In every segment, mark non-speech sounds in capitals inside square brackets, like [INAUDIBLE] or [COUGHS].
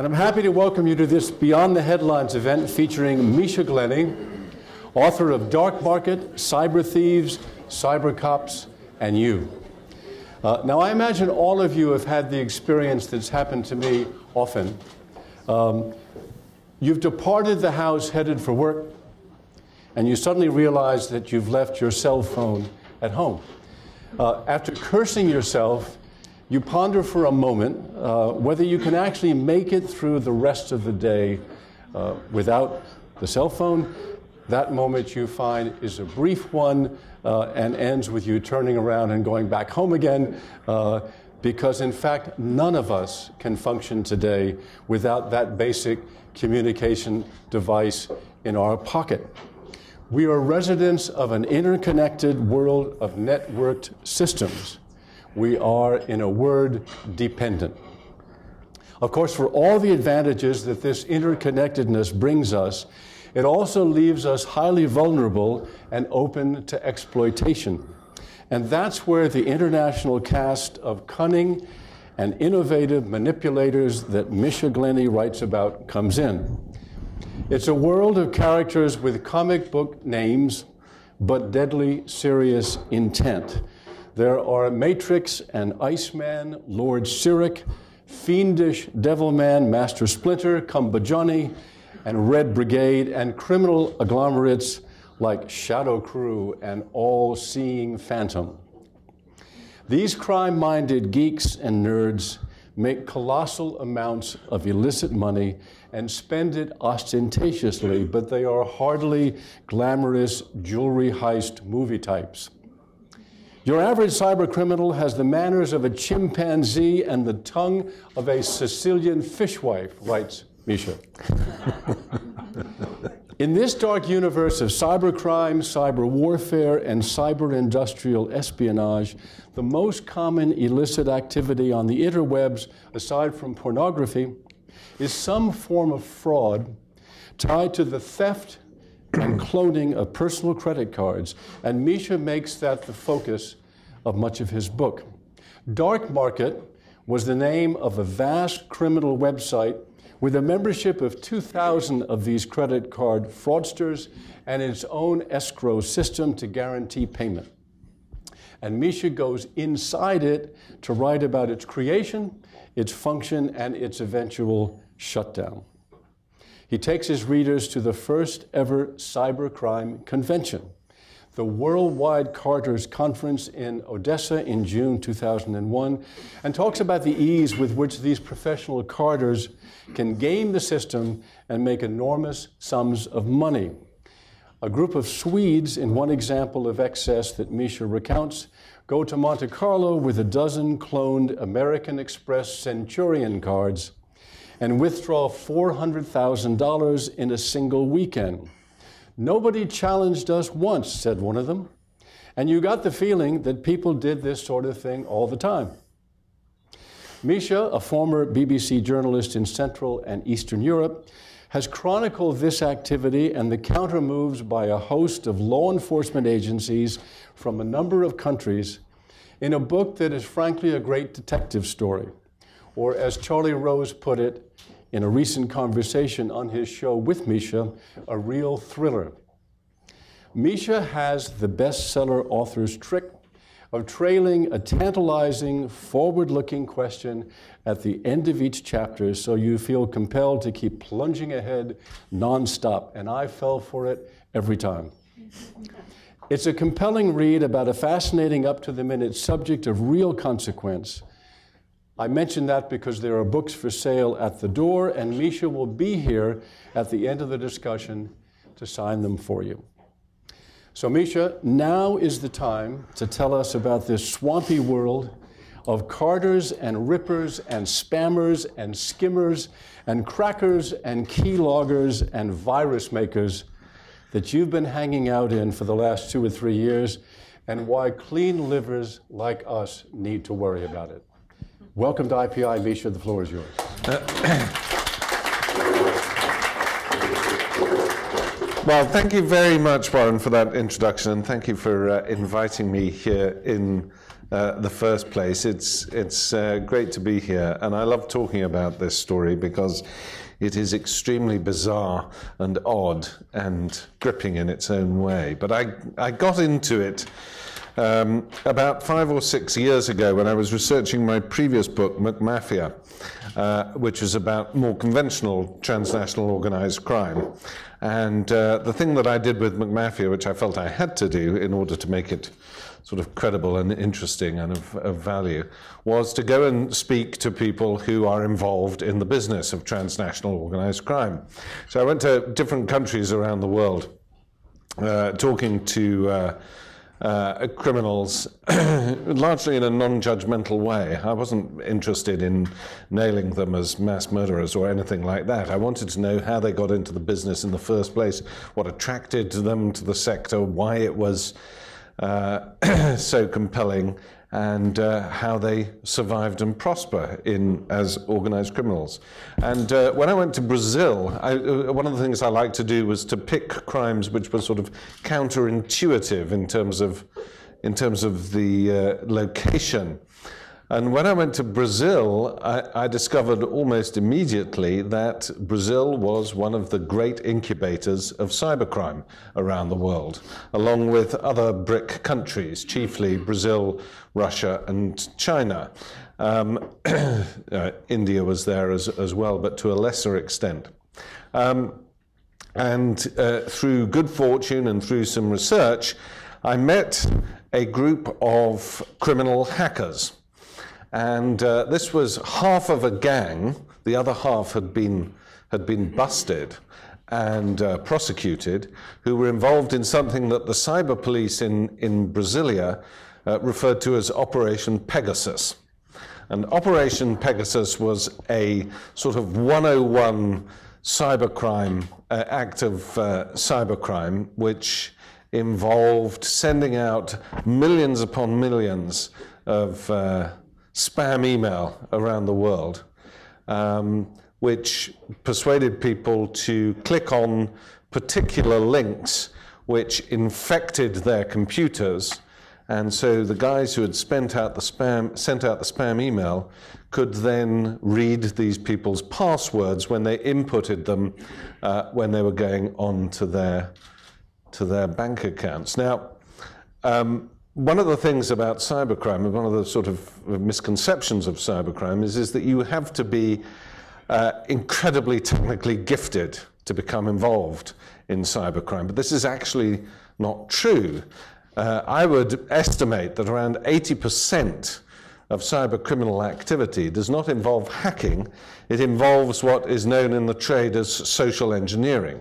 And I'm happy to welcome you to this Beyond the Headlines event featuring Misha Glenny, author of DarkMarket, Cyber Thieves, Cybercops, and You. Uh, now, I imagine all of you have had the experience that's happened to me often. Um, you've departed the house headed for work, and you suddenly realize that you've left your cell phone at home. Uh, after cursing yourself, you ponder for a moment uh, whether you can actually make it through the rest of the day uh, without the cell phone. That moment you find is a brief one uh, and ends with you turning around and going back home again. Uh, because in fact, none of us can function today without that basic communication device in our pocket. We are residents of an interconnected world of networked systems we are, in a word, dependent. Of course, for all the advantages that this interconnectedness brings us, it also leaves us highly vulnerable and open to exploitation. And that's where the international cast of cunning and innovative manipulators that Misha Glenny writes about comes in. It's a world of characters with comic book names, but deadly serious intent. There are Matrix and Iceman, Lord Cyric, Fiendish Devilman, Master Splyntr, Cumbajohnny, and Red Brigade, and criminal agglomerates like ShadowCrew and All Seeing Phantom. These crime minded geeks and nerds make colossal amounts of illicit money and spend it ostentatiously, but they are hardly glamorous jewelry heist movie types. Your average cyber criminal has the manners of a chimpanzee and the tongue of a Sicilian fishwife, writes Misha. [LAUGHS] In this dark universe of cybercrime, cyber warfare, and cyber industrial espionage, the most common illicit activity on the interwebs, aside from pornography, is some form of fraud tied to the theft and cloning of personal credit cards, and Misha makes that the focus of much of his book. DarkMarket was the name of a vast criminal website with a membership of 2,000 of these credit card fraudsters and its own escrow system to guarantee payment. And Misha goes inside it to write about its creation, its function, and its eventual shutdown. He takes his readers to the first ever cybercrime convention, the Worldwide Carders Conference in Odessa in June 2001, and talks about the ease with which these professional carders can game the system and make enormous sums of money. A group of Swedes, in one example of excess that Misha recounts, go to Monte Carlo with a dozen cloned American Express Centurion cards and withdraw $400,000 in a single weekend. Nobody challenged us once, said one of them. And you got the feeling that people did this sort of thing all the time. Misha, a former BBC journalist in Central and Eastern Europe, has chronicled this activity and the countermoves by a host of law enforcement agencies from a number of countries in a book that is frankly a great detective story or as Charlie Rose put it in a recent conversation on his show with Misha, a real thriller. Misha has the bestseller author's trick of trailing a tantalizing, forward looking question at the end of each chapter so you feel compelled to keep plunging ahead nonstop. And I fell for it every time. It's a compelling read about a fascinating, up to the minute subject of real consequence I mention that because there are books for sale at the door, and Misha will be here at the end of the discussion to sign them for you. So, Misha, now is the time to tell us about this swampy world of carders and rippers and spammers and skimmers and crackers and keyloggers and virus makers that you've been hanging out in for the last two or three years and why clean livers like us need to worry about it. Welcome to IPI, Misha. The floor is yours. [CLEARS THROAT] well, thank you very much, Warren, for that introduction, and thank you for uh, inviting me here in uh, the first place. It's, it's uh, great to be here, and I love talking about this story because it is extremely bizarre and odd and gripping in its own way. But I, I got into it um, about five or six years ago when I was researching my previous book, McMafia, uh, which was about more conventional transnational organized crime. And uh, the thing that I did with McMafia, which I felt I had to do in order to make it sort of credible and interesting and of, of, value, was to go and speak to people who are involved in the business of transnational organized crime. So I went to different countries around the world uh, talking to uh, uh, criminals [CLEARS THROAT] largely in a non judgmental way. I wasn't interested in nailing them as mass murderers or anything like that. I wanted to know how they got into the business in the first place, what attracted them to the sector, why it was uh, [CLEARS THROAT] so compelling, and uh, how they survived and prosper in as organized criminals. And uh, when I went to Brazil, I, uh, one of the things I liked to do was to pick crimes which were sort of counterintuitive in terms of in terms of the uh, location. And when I went to Brazil, I, I, discovered almost immediately that Brazil was one of the great incubators of cybercrime around the world, along with other BRIC countries, chiefly Brazil, Russia, and China. Um, [CLEARS THROAT] uh, India was there as, as well, but to a lesser extent. Um, and uh, through good fortune and through some research, I met a group of criminal hackers and uh, this was half of a gang. The other half had been, had been busted and uh, prosecuted, who were involved in something that the cyber police in, in Brasilia uh, referred to as Operation Pegasus. And Operation Pegasus was a sort of 101 cybercrime, uh, act of uh, cybercrime, which involved sending out millions upon millions of uh, spam email around the world, um, which persuaded people to click on particular links which infected their computers. And so the guys who had spent out the spam, sent out the spam email could then read these people's passwords when they inputted them uh, when they were going on to their, to their bank accounts. Now, um, one of the things about cybercrime, and one of the sort of misconceptions of cybercrime, is, is that you have to be uh, incredibly technically gifted to become involved in cybercrime. But this is actually not true. Uh, I would estimate that around 80% of cyber criminal activity does not involve hacking, it involves what is known in the trade as social engineering.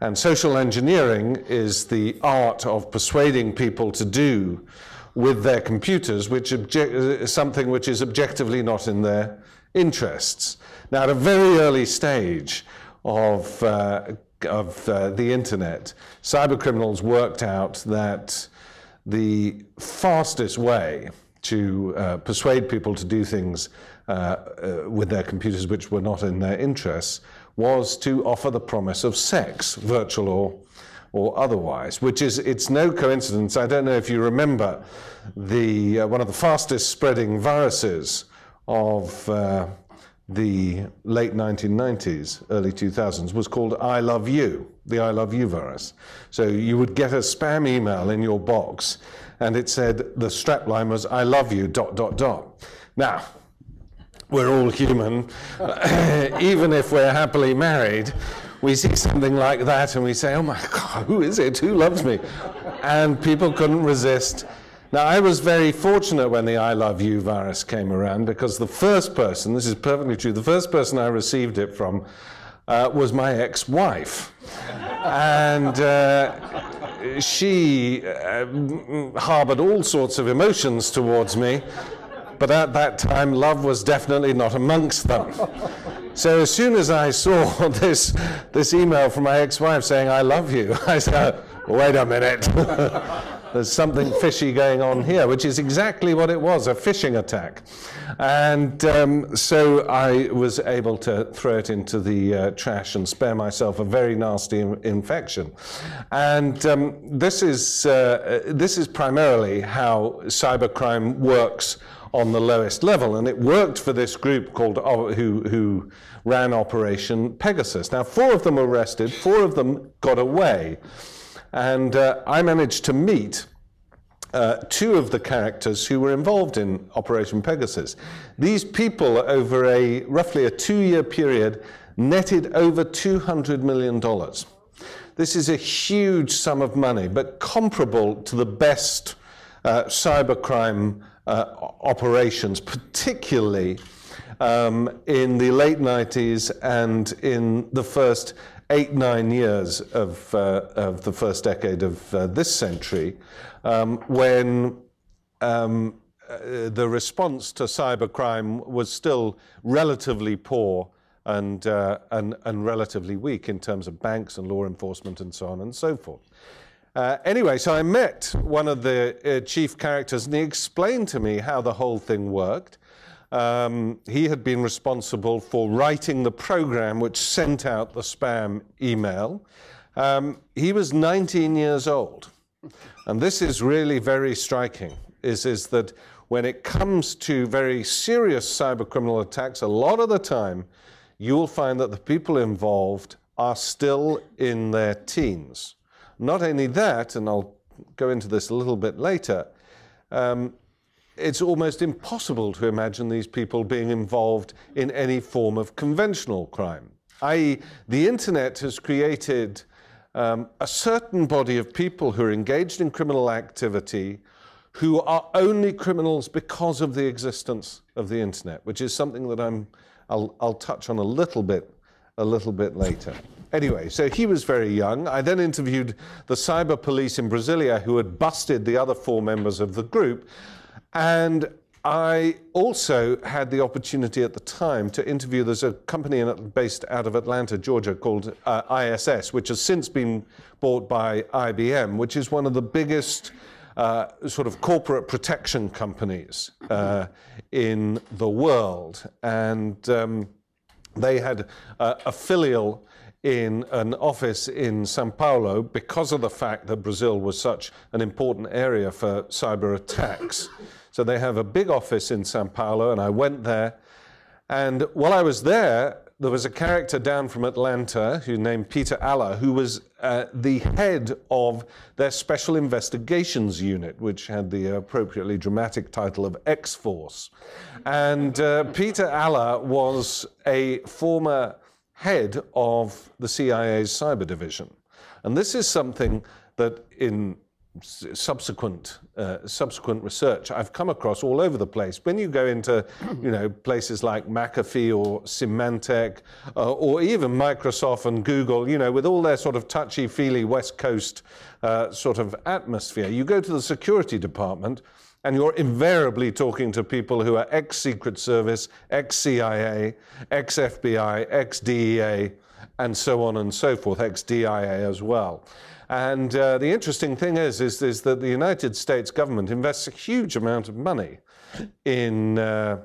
And social engineering is the art of persuading people to do with their computers which object, something which is objectively not in their interests. Now, at a very early stage of, uh, of uh, the internet, cybercriminals worked out that the fastest way to uh, persuade people to do things uh, uh, with their computers which were not in their interests was to offer the promise of sex, virtual or, or otherwise, which is, it's no coincidence. I don't know if you remember the, uh, one of the fastest spreading viruses of uh, the late 1990s, early 2000s was called I Love You, the I Love You virus. So you would get a spam email in your box and it said the strapline was I love you, dot, dot, dot. Now, we're all human. [COUGHS] Even if we're happily married, we see something like that and we say, oh my God, who is it? Who loves me? And people couldn't resist. Now, I was very fortunate when the I Love You virus came around because the first person, this is perfectly true, the first person I received it from uh, was my ex wife. and uh, she uh, harbored all sorts of emotions towards me but at that time, love was definitely not amongst them. So as soon as I saw [LAUGHS] this, this email from my ex-wife saying, I love you, [LAUGHS] I said, wait a minute. [LAUGHS] there's something fishy going on here, which is exactly what it was a phishing attack. And um, so I was able to throw it into the uh, trash and spare myself a very nasty in- infection. And um, this, is, uh, this is primarily how cybercrime works on the lowest level. And it worked for this group called, uh, who, who ran Operation Pegasus. Now, four of them were arrested, four of them got away. And uh, I managed to meet uh, two of the characters who were involved in Operation Pegasus. These people, over a roughly a two year period, netted over $200 million. This is a huge sum of money, but comparable to the best uh, cybercrime uh, operations, particularly um, in the late 90s and in the first eight, nine years of, uh, of the first decade of uh, this century, um, when um, uh, the response to cybercrime was still relatively poor and, uh, and, and relatively weak in terms of banks and law enforcement and so on and so forth. Uh, anyway, so I met one of the uh, chief characters, and he explained to me how the whole thing worked. Um, he had been responsible for writing the program which sent out the spam email. Um, he was 19 years old. And this is really very striking, is, is that when it comes to very serious cyber criminal attacks, a lot of the time you will find that the people involved are still in their teens. Not only that, and I'll go into this a little bit later, um, it's almost impossible to imagine these people being involved in any form of conventional crime. I.e., the internet has created um, a certain body of people who are engaged in criminal activity who are only criminals because of the existence of the internet, which is something that I'm, I'll, I'll touch on a little bit, a little bit later. Anyway, so he was very young. I then interviewed the cyber police in Brasilia who had busted the other four members of the group. And I also had the opportunity at the time to interview. There's a company based out of Atlanta, Georgia, called uh, ISS, which has since been bought by IBM, which is one of the biggest uh, sort of corporate protection companies uh, in the world. And um, they had a filial in an office in Sao Paulo because of the fact that Brazil was such an important area for cyber attacks. So they have a big office in Sao Paulo, and I went there. And while I was there, there was a character down from Atlanta who named Peter Allor, who was uh, the head of their Special Investigations Unit, which had the appropriately dramatic title of X Force. And uh, Peter Allor was a former head of the CIA's cyber division. And this is something that in subsequent uh, subsequent research I've come across all over the place. When you go into you know places like McAfee or Symantec uh, or even Microsoft and Google, you know, with all their sort of touchy-feely West Coast uh, sort of atmosphere, you go to the security department. And you're invariably talking to people who are ex Secret Service, ex CIA, ex FBI, ex DEA, and so on and so forth, ex DIA as well. And uh, the interesting thing is, is, is, that the United States government invests a huge amount of money in uh,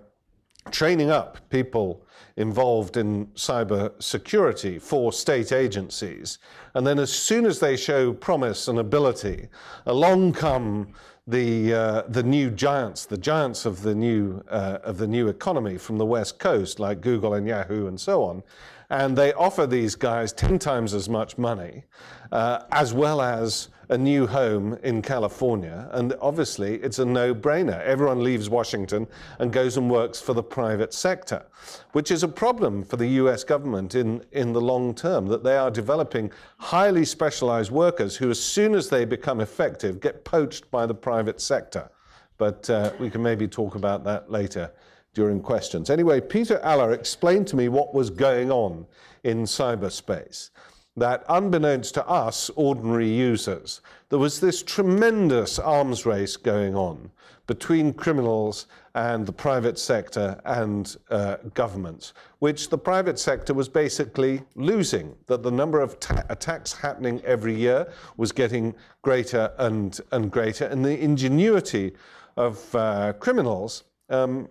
training up people involved in cyber security for state agencies. And then as soon as they show promise and ability, along come the, uh, the new giants, the giants of the new, uh, of the new economy from the West Coast, like Google and Yahoo and so on, and they offer these guys 10 times as much money, uh, as well as a new home in California. And obviously, it's a no brainer. Everyone leaves Washington and goes and works for the private sector, which is a problem for the US government in, in the long term, that they are developing highly specialized workers who, as soon as they become effective, get poached by the private sector. But uh, we can maybe talk about that later during questions. Anyway, Peter Allor explained to me what was going on in cyberspace. that unbeknownst to us, ordinary users, there was this tremendous arms race going on between criminals and the private sector and uh, governments, which the private sector was basically losing. That the number of attacks happening every year was getting greater and, and greater, and the ingenuity of uh, criminals um,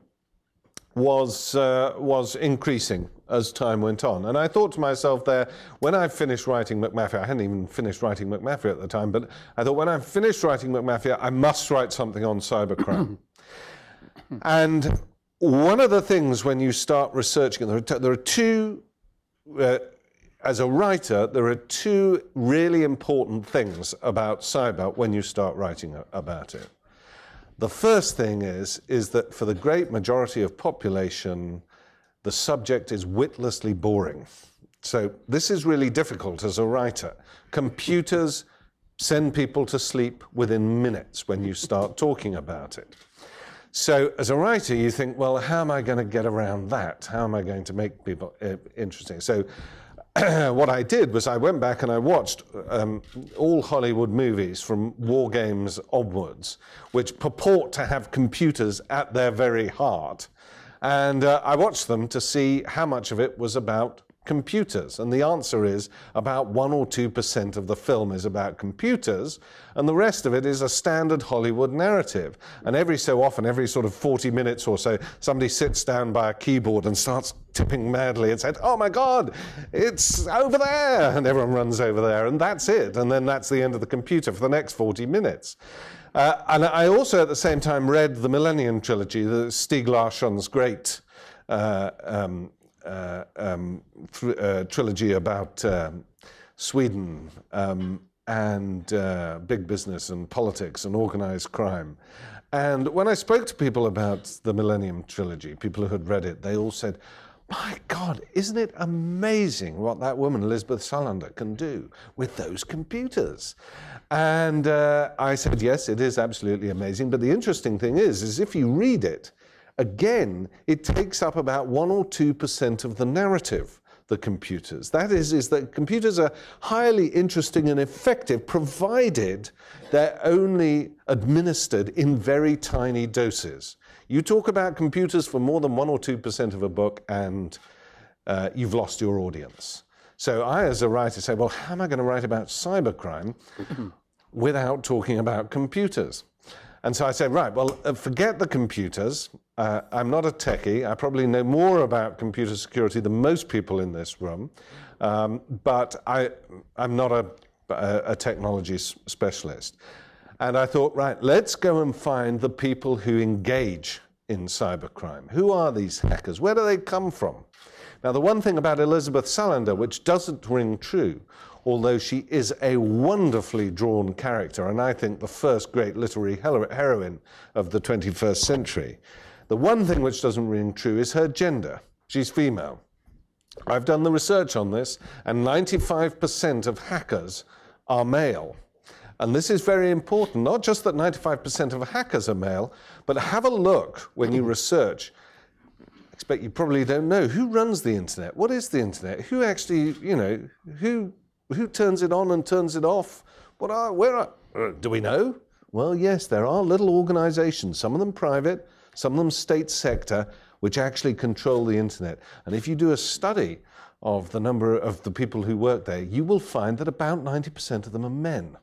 was, uh, was increasing as time went on. And I thought to myself there, when I finished writing McMafia, I hadn't even finished writing McMafia at the time, but I thought when I finished writing McMafia, I must write something on cybercrime. [COUGHS] and one of the things when you start researching, there are, there are two, uh, as a writer, there are two really important things about cyber when you start writing about it. The first thing is, is that for the great majority of population, the subject is witlessly boring. So this is really difficult as a writer. Computers send people to sleep within minutes when you start [LAUGHS] talking about it. So as a writer, you think, well, how am I going to get around that? How am I going to make people uh, interesting? So [CLEARS THROAT] what I did was I went back and I watched um, all Hollywood movies from War Games onwards, which purport to have computers at their very heart. And uh, I watched them to see how much of it was about computers. And the answer is about 1 or 2% of the film is about computers, and the rest of it is a standard Hollywood narrative. And every so often, every sort of 40 minutes or so, somebody sits down by a keyboard and starts tipping madly and said, Oh my God, it's over there! And everyone runs over there, and that's it. And then that's the end of the computer for the next 40 minutes. Uh, and I also, at the same time, read the Millennium Trilogy, the Stieg Larsson's great uh, um, uh, um, th- uh, trilogy about um, Sweden and uh, big business and politics and organized crime. And when I spoke to people about the Millennium Trilogy, people who had read it, they all said, my God, isn't it amazing what that woman, Elizabeth Salander, can do with those computers? And uh, I said, yes, it is absolutely amazing. But the interesting thing is, is if you read it, again, it takes up about one or two percent of the narrative the computers. That is, is that computers are highly interesting and effective provided they're only administered in very tiny doses. You talk about computers for more than 1 or 2% of a book, and uh, you've lost your audience. So I, as a writer, say, well, how am I going to write about cybercrime [CLEARS THROAT] without talking about computers? And so I said, right, well, uh, forget the computers. Uh, I'm not a techie. I probably know more about computer security than most people in this room. Um, but I, I'm not a, a, a technology specialist. And I thought, right, let's go and find the people who engage in cybercrime. Who are these hackers? Where do they come from? Now, the one thing about Elizabeth Salander, which doesn't ring true, although she is a wonderfully drawn character, and I think the first great literary heroine of the 21st century, the one thing which doesn't ring true is her gender. She's female. I've done the research on this, and 95% of hackers are male. And this is very important, not just that 95% of hackers are male, but have a look when you research. I expect you probably don't know who runs the internet. What is the internet? Who actually, you know, who who turns it on and turns it off? What are where are uh, do we know? Well, yes, there are little organizations, some of them private, some of them state sector, which actually control the internet. And if you do a study of the number of the people who work there, you will find that about 90% of them are men.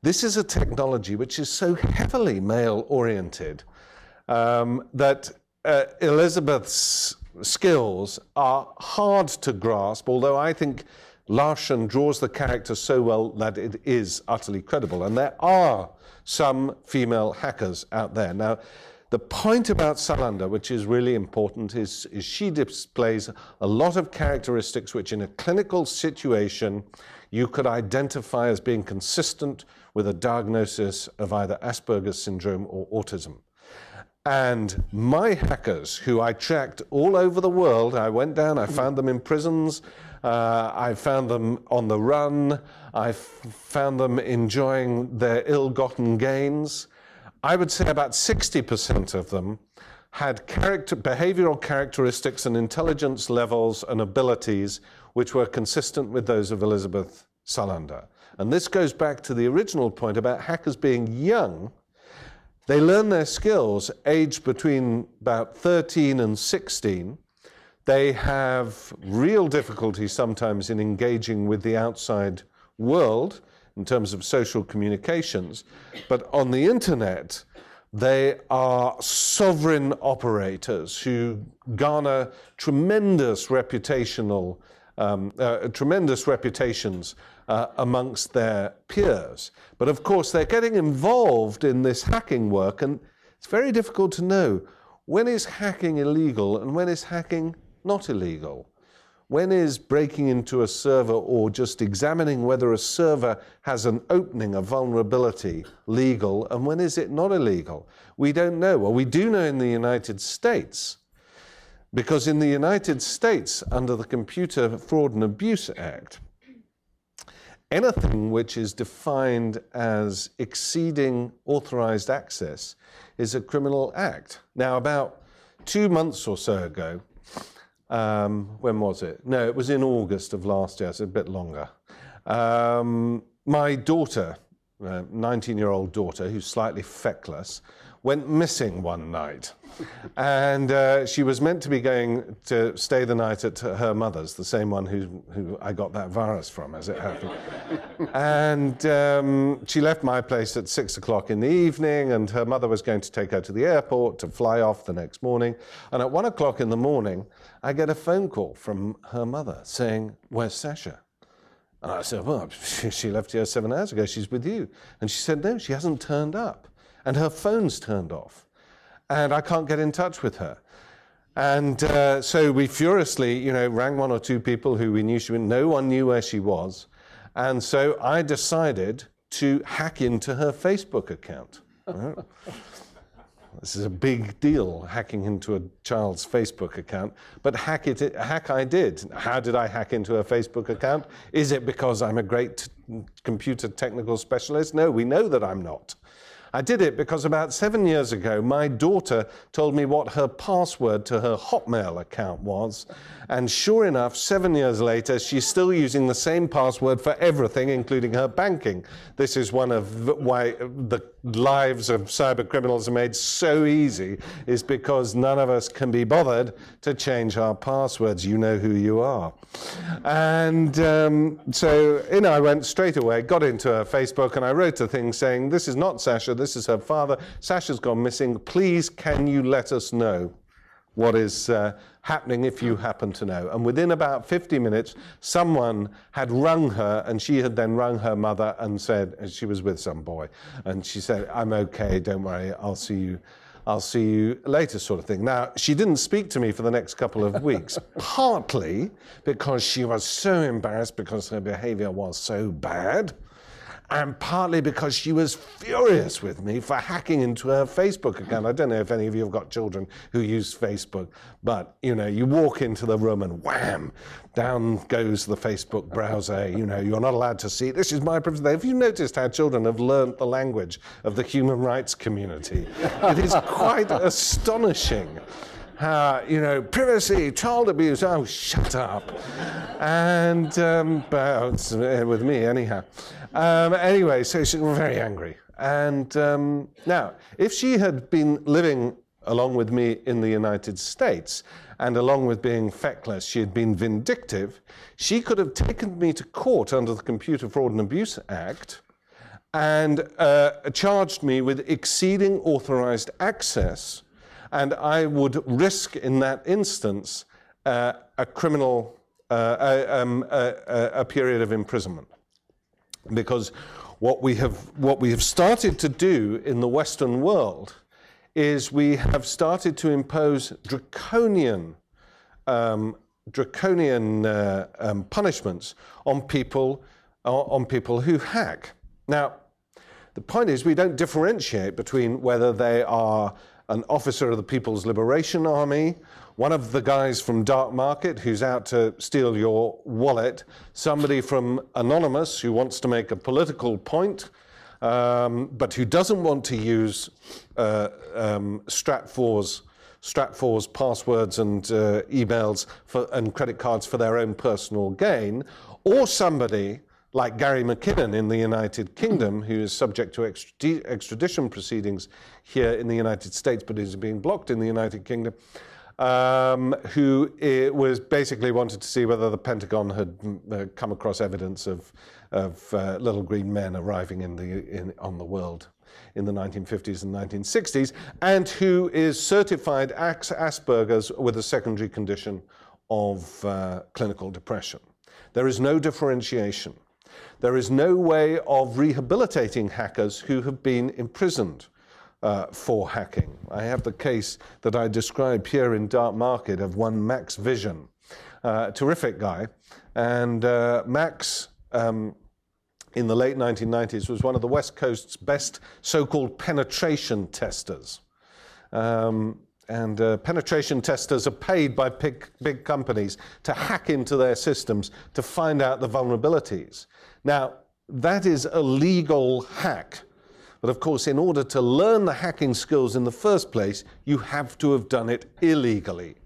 This is a technology which is so heavily male oriented um, that uh, Elizabeth's skills are hard to grasp, although I think Larsson draws the character so well that it is utterly credible. And there are some female hackers out there. Now, the point about Salander, which is really important, is, is she displays a lot of characteristics which, in a clinical situation, you could identify as being consistent with a diagnosis of either Asperger's syndrome or autism. And my hackers, who I tracked all over the world, I went down, I found them in prisons, uh, I found them on the run, I found them enjoying their ill gotten gains. I would say about 60% of them had character, behavioral characteristics and intelligence levels and abilities which were consistent with those of Elizabeth Salander. And this goes back to the original point about hackers being young. They learn their skills aged between about 13 and 16. They have real difficulty sometimes in engaging with the outside world in terms of social communications. But on the internet, they are sovereign operators who garner tremendous reputational, um, uh, tremendous reputations uh, amongst their peers. But of course, they're getting involved in this hacking work, and it's very difficult to know when is hacking illegal and when is hacking not illegal. When is breaking into a server or just examining whether a server has an opening, a vulnerability, legal, and when is it not illegal? We don't know. Well, we do know in the United States, because in the United States, under the Computer Fraud and Abuse Act, anything which is defined as exceeding authorized access is a criminal act. Now, about two months or so ago, um, when was it? No, it was in August of last year, so a bit longer. Um, my daughter, 19 uh, year old daughter, who's slightly feckless, went missing one night. and uh, she was meant to be going to stay the night at her mother's, the same one who, who I got that virus from, as it happened. and um, she left my place at six o'clock in the evening, and her mother was going to take her to the airport to fly off the next morning. And at one o'clock in the morning, I get a phone call from her mother saying, Where's Sasha? And I said, Well, [LAUGHS] she left here seven hours ago. She's with you. And she said, No, she hasn't turned up and her phone's turned off, and I can't get in touch with her. And uh, so we furiously, you know, rang one or two people who we knew she was. No one knew where she was, and so I decided to hack into her Facebook account. [LAUGHS] This is a big deal, hacking into a child's Facebook account. But hack it, hack I did. How did I hack into her Facebook account? Is it because I'm a great computer technical specialist? No, we know that I'm not. I did it because about seven years ago, my daughter told me what her password to her Hotmail account was. And sure enough, seven years later, she's still using the same password for everything, including her banking. This is one of why the lives of cyber criminals are made so easy, is because none of us can be bothered to change our passwords. You know who you are. And um, so in I went straight away, got into her Facebook, and I wrote a thing saying, This is not Sasha, this is her father. Sasha's gone missing. Please, can you let us know? What is uh, happening if you happen to know. And within about 50 minutes, someone had rung her, and she had then rung her mother and said, and she was with some boy, and she said, I'm okay, don't worry, I'll see you. I'll see you later, sort of thing. Now, she didn't speak to me for the next couple of weeks, [LAUGHS] partly because she was so embarrassed because her behavior was so bad and partly because she was furious with me for hacking into her Facebook account. I don't know if any of you have got children who use Facebook, but you know, you walk into the room and wham, down goes the Facebook browser. You know, you're not allowed to see. This is my privacy. Have you noticed how children have learnt the language of the human rights community? it is quite astonishing how, you know, privacy, child abuse, oh, shut up. And, um, but uh, with me anyhow. Um, anyway, so she was very angry. And um, now, if she had been living along with me in the United States, and along with being feckless, she had been vindictive, she could have taken me to court under the Computer Fraud and Abuse Act and uh, charged me with exceeding authorized access and I would risk in that instance uh, a criminal, uh, a, um, a, a, period of imprisonment. Because what we, have, what we have started to do in the Western world is we have started to impose draconian, um, draconian uh, um, punishments on people, on people who hack. Now, the point is we don't differentiate between whether they are an officer of the People's Liberation Army, one of the guys from DarkMarket who's out to steal your wallet, somebody from Anonymous who wants to make a political point, um, but who doesn't want to use uh, um, Stratfor's Stratfor's passwords and uh, emails for, and credit cards for their own personal gain, or somebody like Gary McKinnon in the United Kingdom, who is subject to extradition proceedings here in the United States, but is being blocked in the United Kingdom, um, who was basically wanted to see whether the Pentagon had uh, come across evidence of, of uh, little green men arriving in the, in, on the world in the 1950s and 1960s, and who is certified as Asperger's with a secondary condition of uh, clinical depression. There is no differentiation. There is no way of rehabilitating hackers who have been imprisoned uh, for hacking. I have the case that I described here in DarkMarket of one Max Vision, uh, terrific guy. And uh, Max, um, in the late 1990s, was one of the West Coast's best so called penetration testers. Um, and uh, penetration testers are paid by big, big companies to hack into their systems to find out the vulnerabilities. Now, that is a legal hack. But of course, in order to learn the hacking skills in the first place, you have to have done it illegally.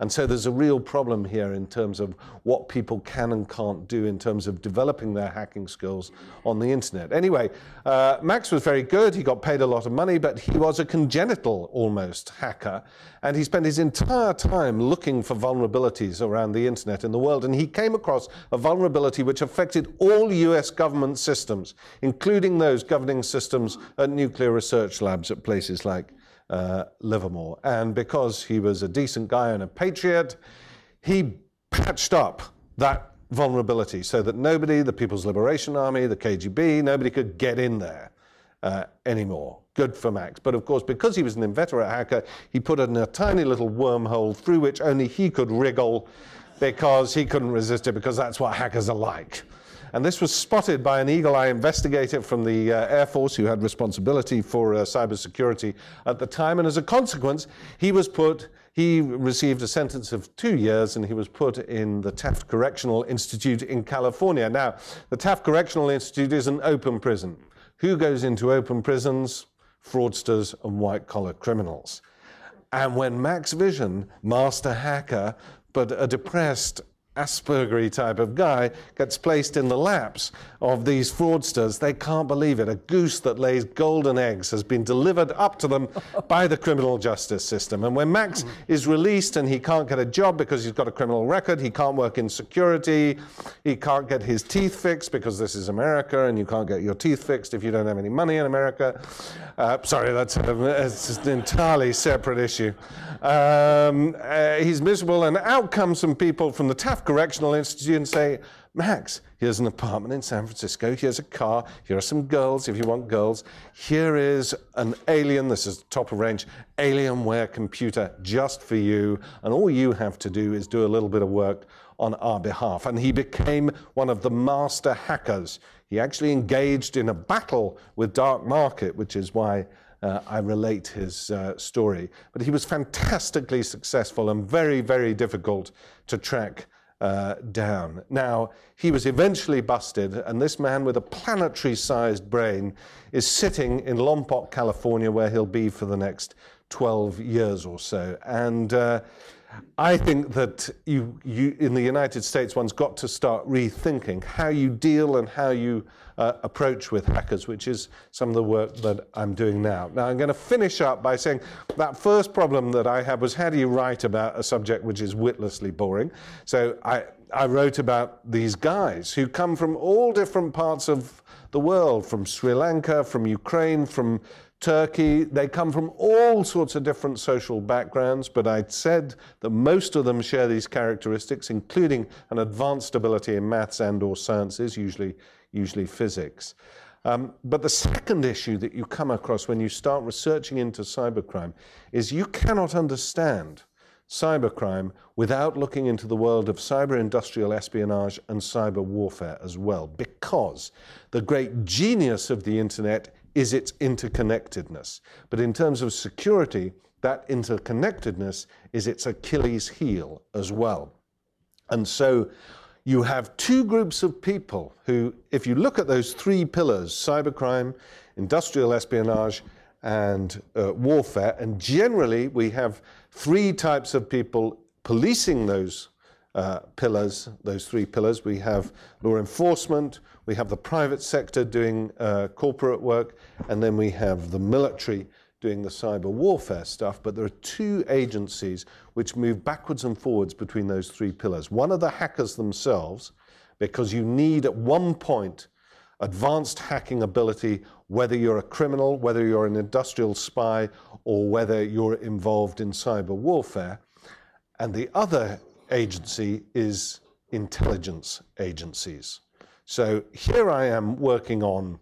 And so there's a real problem here in terms of what people can and can't do in terms of developing their hacking skills on the internet. Anyway, uh, Max was very good. He got paid a lot of money, but he was a congenital almost hacker. And he spent his entire time looking for vulnerabilities around the internet in the world. And he came across a vulnerability which affected all US government systems, including those governing systems at nuclear research labs at places like uh, Livermore. And because he was a decent guy and a patriot, he patched up that vulnerability so that nobody, the People's Liberation Army, the KGB, nobody could get in there uh, anymore. Good for Max. But of course, because he was an inveterate hacker, he put in a tiny little wormhole through which only he could wriggle because he couldn't resist it, because that's what hackers are like. And this was spotted by an eagle eye investigator from the uh, Air Force who had responsibility for uh, cybersecurity at the time. And as a consequence, he was put, he received a sentence of two years and he was put in the Taft Correctional Institute in California. Now, the Taft Correctional Institute is an open prison. Who goes into open prisons? Fraudsters and white collar criminals. And when Max Vision, master hacker, but a depressed Aspergery type of guy gets placed in the laps of these fraudsters. They can't believe it. A goose that lays golden eggs has been delivered up to them [LAUGHS] by the criminal justice system. And when Max is released and he can't get a job because he's got a criminal record, he can't work in security, he can't get his teeth fixed because this is America and you can't get your teeth fixed if you don't have any money in America. Uh, sorry, that's, a, that's an entirely separate issue. Um, uh, he's miserable, and out come some people from the Taft Correctional Institute and say, Max, here's an apartment in San Francisco, here's a car, here are some girls if you want girls, here is an alien, this is top of range, Alienware computer just for you, and all you have to do is do a little bit of work on our behalf. And he became one of the master hackers. He actually engaged in a battle with DarkMarket, which is why uh, I relate his uh, story. But he was fantastically successful and very, very difficult to track uh, down. Now, he was eventually busted, and this man with a planetary sized brain is sitting in Lompoc, California, where he'll be for the next 12 years or so. And uh, I think that you, you, in the United States, one's got to start rethinking how you deal and how you uh, approach with hackers, which is some of the work that I'm doing now. Now, I'm going to finish up by saying that first problem that I had was how do you write about a subject which is witlessly boring? So I, I wrote about these guys who come from all different parts of the world, from Sri Lanka, from Ukraine, from Turkey. They come from all sorts of different social backgrounds, but I said that most of them share these characteristics, including an advanced ability in maths and or sciences, usually, usually physics. Um, but the second issue that you come across when you start researching into cybercrime is you cannot understand cybercrime without looking into the world of cyber industrial espionage and cyber warfare as well, because the great genius of the internet is its interconnectedness. But in terms of security, that interconnectedness is its Achilles heel as well. And so you have two groups of people who, if you look at those three pillars cybercrime, industrial espionage, and uh, warfare. And generally, we have three types of people policing those uh, pillars, those three pillars. We have law enforcement, we have the private sector doing uh, corporate work, and then we have the military doing the cyber warfare stuff. But there are two agencies which move backwards and forwards between those three pillars. One are the hackers themselves, because you need at one point advanced hacking ability, whether you're a criminal, whether you're an industrial spy, or whether you're involved in cyber warfare. And the other agency is intelligence agencies. So here I am working on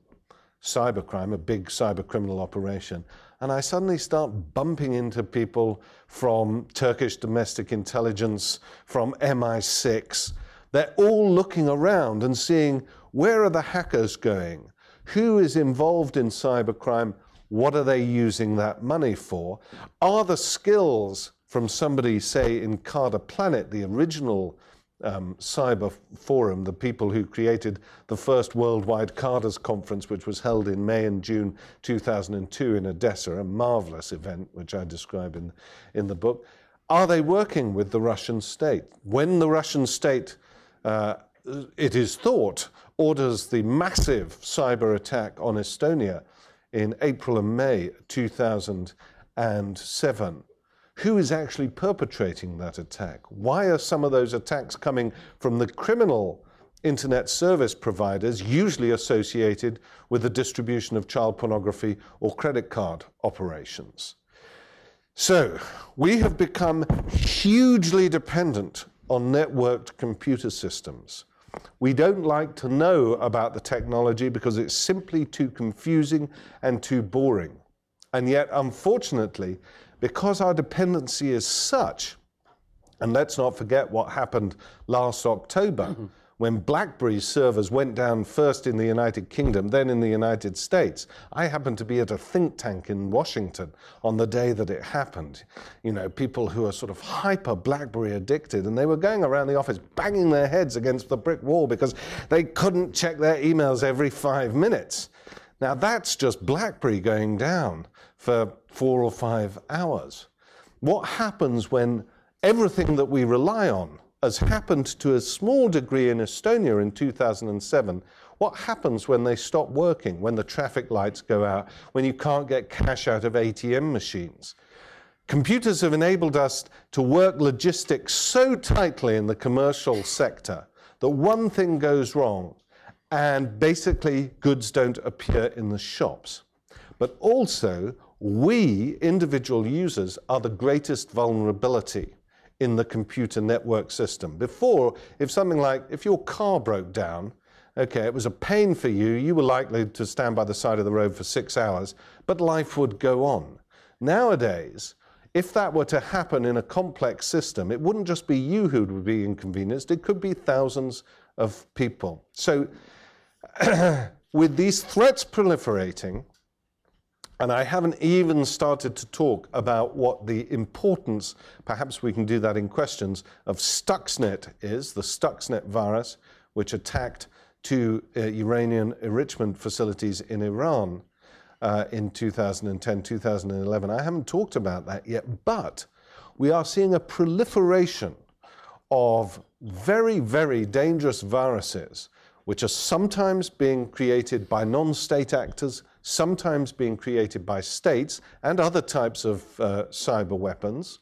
cybercrime, a big cyber criminal operation, and I suddenly start bumping into people from Turkish domestic intelligence, from MI6. They're all looking around and seeing where are the hackers going? Who is involved in cybercrime? What are they using that money for? Are the skills from somebody, say, in CarderPlanet, the original um, cyber forum, the people who created the first worldwide Carders conference, which was held in May and June 2002 in Odessa, a marvelous event, which I describe in, in the book. Are they working with the Russian state? When the Russian state uh, it is thought, orders the massive cyber attack on Estonia in April and May 2007. Who is actually perpetrating that attack? Why are some of those attacks coming from the criminal internet service providers, usually associated with the distribution of child pornography or credit card operations? So, we have become hugely dependent on networked computer systems. We don't like to know about the technology because it's simply too confusing and too boring. And yet, unfortunately, because our dependency is such, and let's not forget what happened last October. Mm-hmm when BlackBerry servers went down first in the United Kingdom, then in the United States. I happened to be at a think tank in Washington on the day that it happened. You know, people who are sort of hyper BlackBerry addicted, and they were going around the office banging their heads against the brick wall because they couldn't check their emails every five minutes. Now, that's just BlackBerry going down for four or five hours. What happens when everything that we rely on has happened to a small degree in Estonia in 2007, what happens when they stop working, when the traffic lights go out, when you can't get cash out of ATM machines? Computers have enabled us to work logistics so tightly in the commercial sector that one thing goes wrong and basically goods don't appear in the shops. But also, we, individual users, are the greatest vulnerability in the computer network system. Before, if something like, if your car broke down, okay, it was a pain for you, you were likely to stand by the side of the road for six hours, but life would go on. Nowadays, if that were to happen in a complex system, it wouldn't just be you who would be inconvenienced, it could be thousands of people. So, [CLEARS THROAT] with these threats proliferating, and I haven't even started to talk about what the importance, perhaps we can do that in questions, of Stuxnet is, the Stuxnet virus, which attacked two uh, uranium enrichment facilities in Iran uh, in 2010, 2011. I haven't talked about that yet, but we are seeing a proliferation of very, very dangerous viruses, which are sometimes being created by non state actors sometimes being created by states and other types of uh, cyber weapons.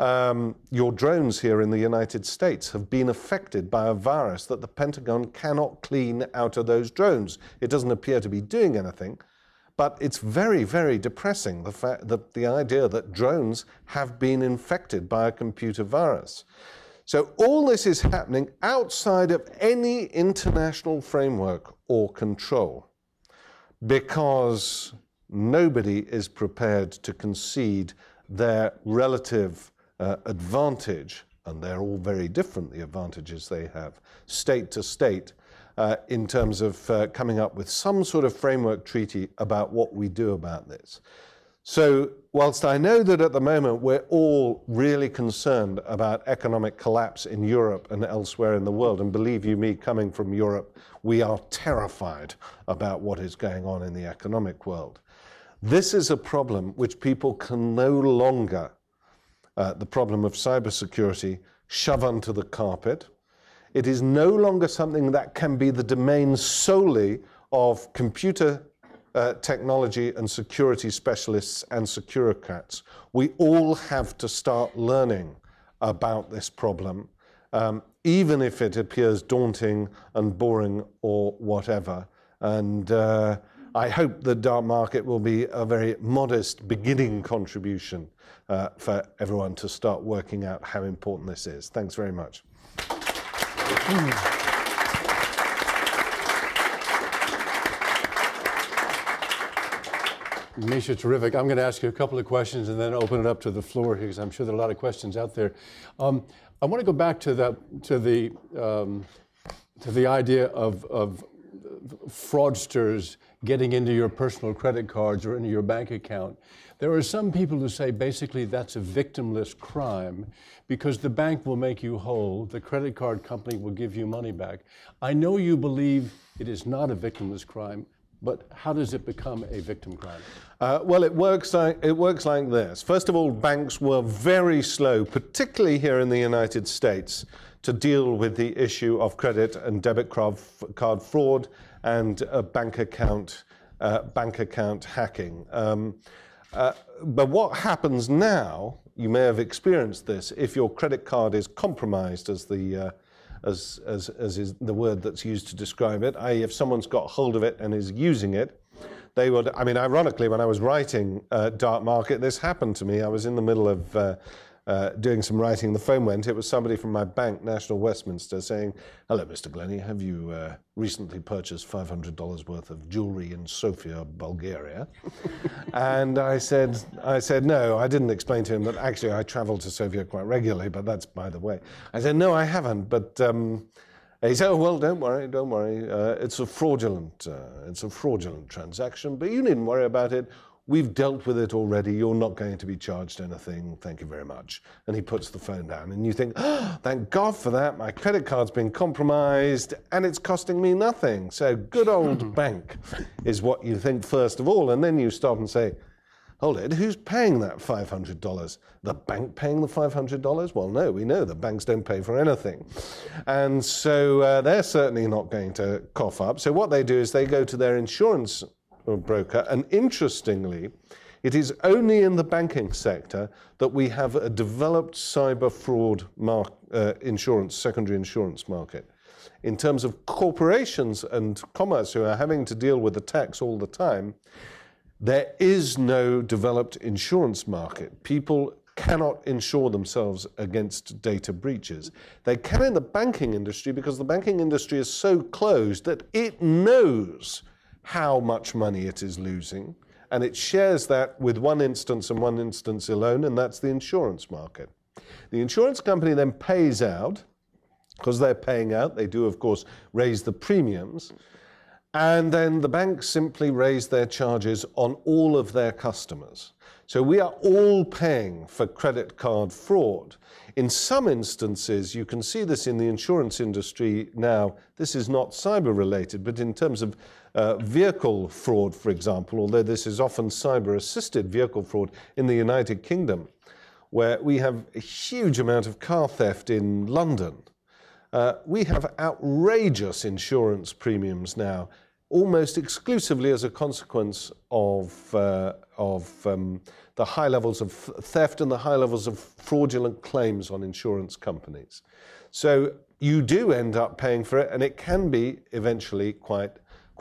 Um, your drones here in the United States have been affected by a virus that the Pentagon cannot clean out of those drones. It doesn't appear to be doing anything, but it's very, very depressing the fact that the idea that drones have been infected by a computer virus. So all this is happening outside of any international framework or control because nobody is prepared to concede their relative uh, advantage, and they're all very different, the advantages they have, state to state, uh, in terms of uh, coming up with some sort of framework treaty about what we do about this. So, whilst I know that at the moment we're all really concerned about economic collapse in Europe and elsewhere in the world, and believe you me, coming from Europe, we are terrified about what is going on in the economic world. This is a problem which people can no longer, uh, the problem of cybersecurity, shove under the carpet. It is no longer something that can be the domain solely of computer uh, technology and security specialists and securocrats. We all have to start learning about this problem, um, even if it appears daunting and boring or whatever. And uh, I hope the DarkMarket will be a very modest beginning contribution uh, for everyone to start working out how important this is. Thanks very much. Misha, terrific. I'm going to ask you a couple of questions and then open it up to the floor here because I'm sure there are a lot of questions out there. Um, I want to go back to the to the um, to the idea of, of fraudsters getting into your personal credit cards or into your bank account. There are some people who say basically that's a victimless crime because the bank will make you whole, the credit card company will give you money back. I know you believe it is not a victimless crime. But how does it become a victim crime? Uh, well, it works, like, it works like this. First of all, banks were very slow, particularly here in the United States, to deal with the issue of credit and debit card, fraud and uh, bank account uh, bank account hacking. Um, uh, but what happens now? You may have experienced this. If your credit card is compromised, as the uh, as, as, as is the word that's used to describe it, i.e., if someone's got hold of it and is using it, they would. I mean, ironically, when I was writing uh, DarkMarket, this happened to me. I was in the middle of uh, uh, doing some writing, the phone went. It was somebody from my bank, National Westminster, saying, Hello, Mr. Glenny, have you uh, recently purchased $500 worth of jewelry in Sofia, Bulgaria? [LAUGHS] and I said, I said, No, I didn't explain to him that actually I travel to Sofia quite regularly, but that's by the way. I said, No, I haven't, but. Um, he said, "Oh well, don't worry, don't worry. Uh, it's a fraudulent, uh, it's a fraudulent transaction, but you needn't worry about it. We've dealt with it already. You're not going to be charged anything. Thank you very much. And he puts the phone down. And you think, oh, thank God for that. My credit card's been compromised and it's costing me nothing. So, good old [LAUGHS] bank is what you think first of all. And then you stop and say, hold it, who's paying that $500? The bank paying the $500? Well, no, we know the banks don't pay for anything. And so uh, they're certainly not going to cough up. So, what they do is they go to their insurance broker. And interestingly, it is only in the banking sector that we have a developed cyber fraud uh, insurance, secondary insurance market. In terms of corporations and commerce who are having to deal with attacks all the time, there is no developed insurance market. People cannot insure themselves against data breaches. They can in the banking industry because the banking industry is so closed that it knows how much money it is losing, and it shares that with one instance and one instance alone, and that's the insurance market. The insurance company then pays out, because they're paying out, they do, of course, raise the premiums, and then the banks simply raise their charges on all of their customers. So we are all paying for credit card fraud. In some instances, you can see this in the insurance industry now. This is not cyber related, but in terms of uh, vehicle fraud, for example, although this is often cyber assisted vehicle fraud in the United Kingdom, where we have a huge amount of car theft in London. Uh, we have outrageous insurance premiums now, almost exclusively as a consequence of, uh, of um, the high levels of theft and the high levels of fraudulent claims on insurance companies. So you do end up paying for it, and it can be eventually quite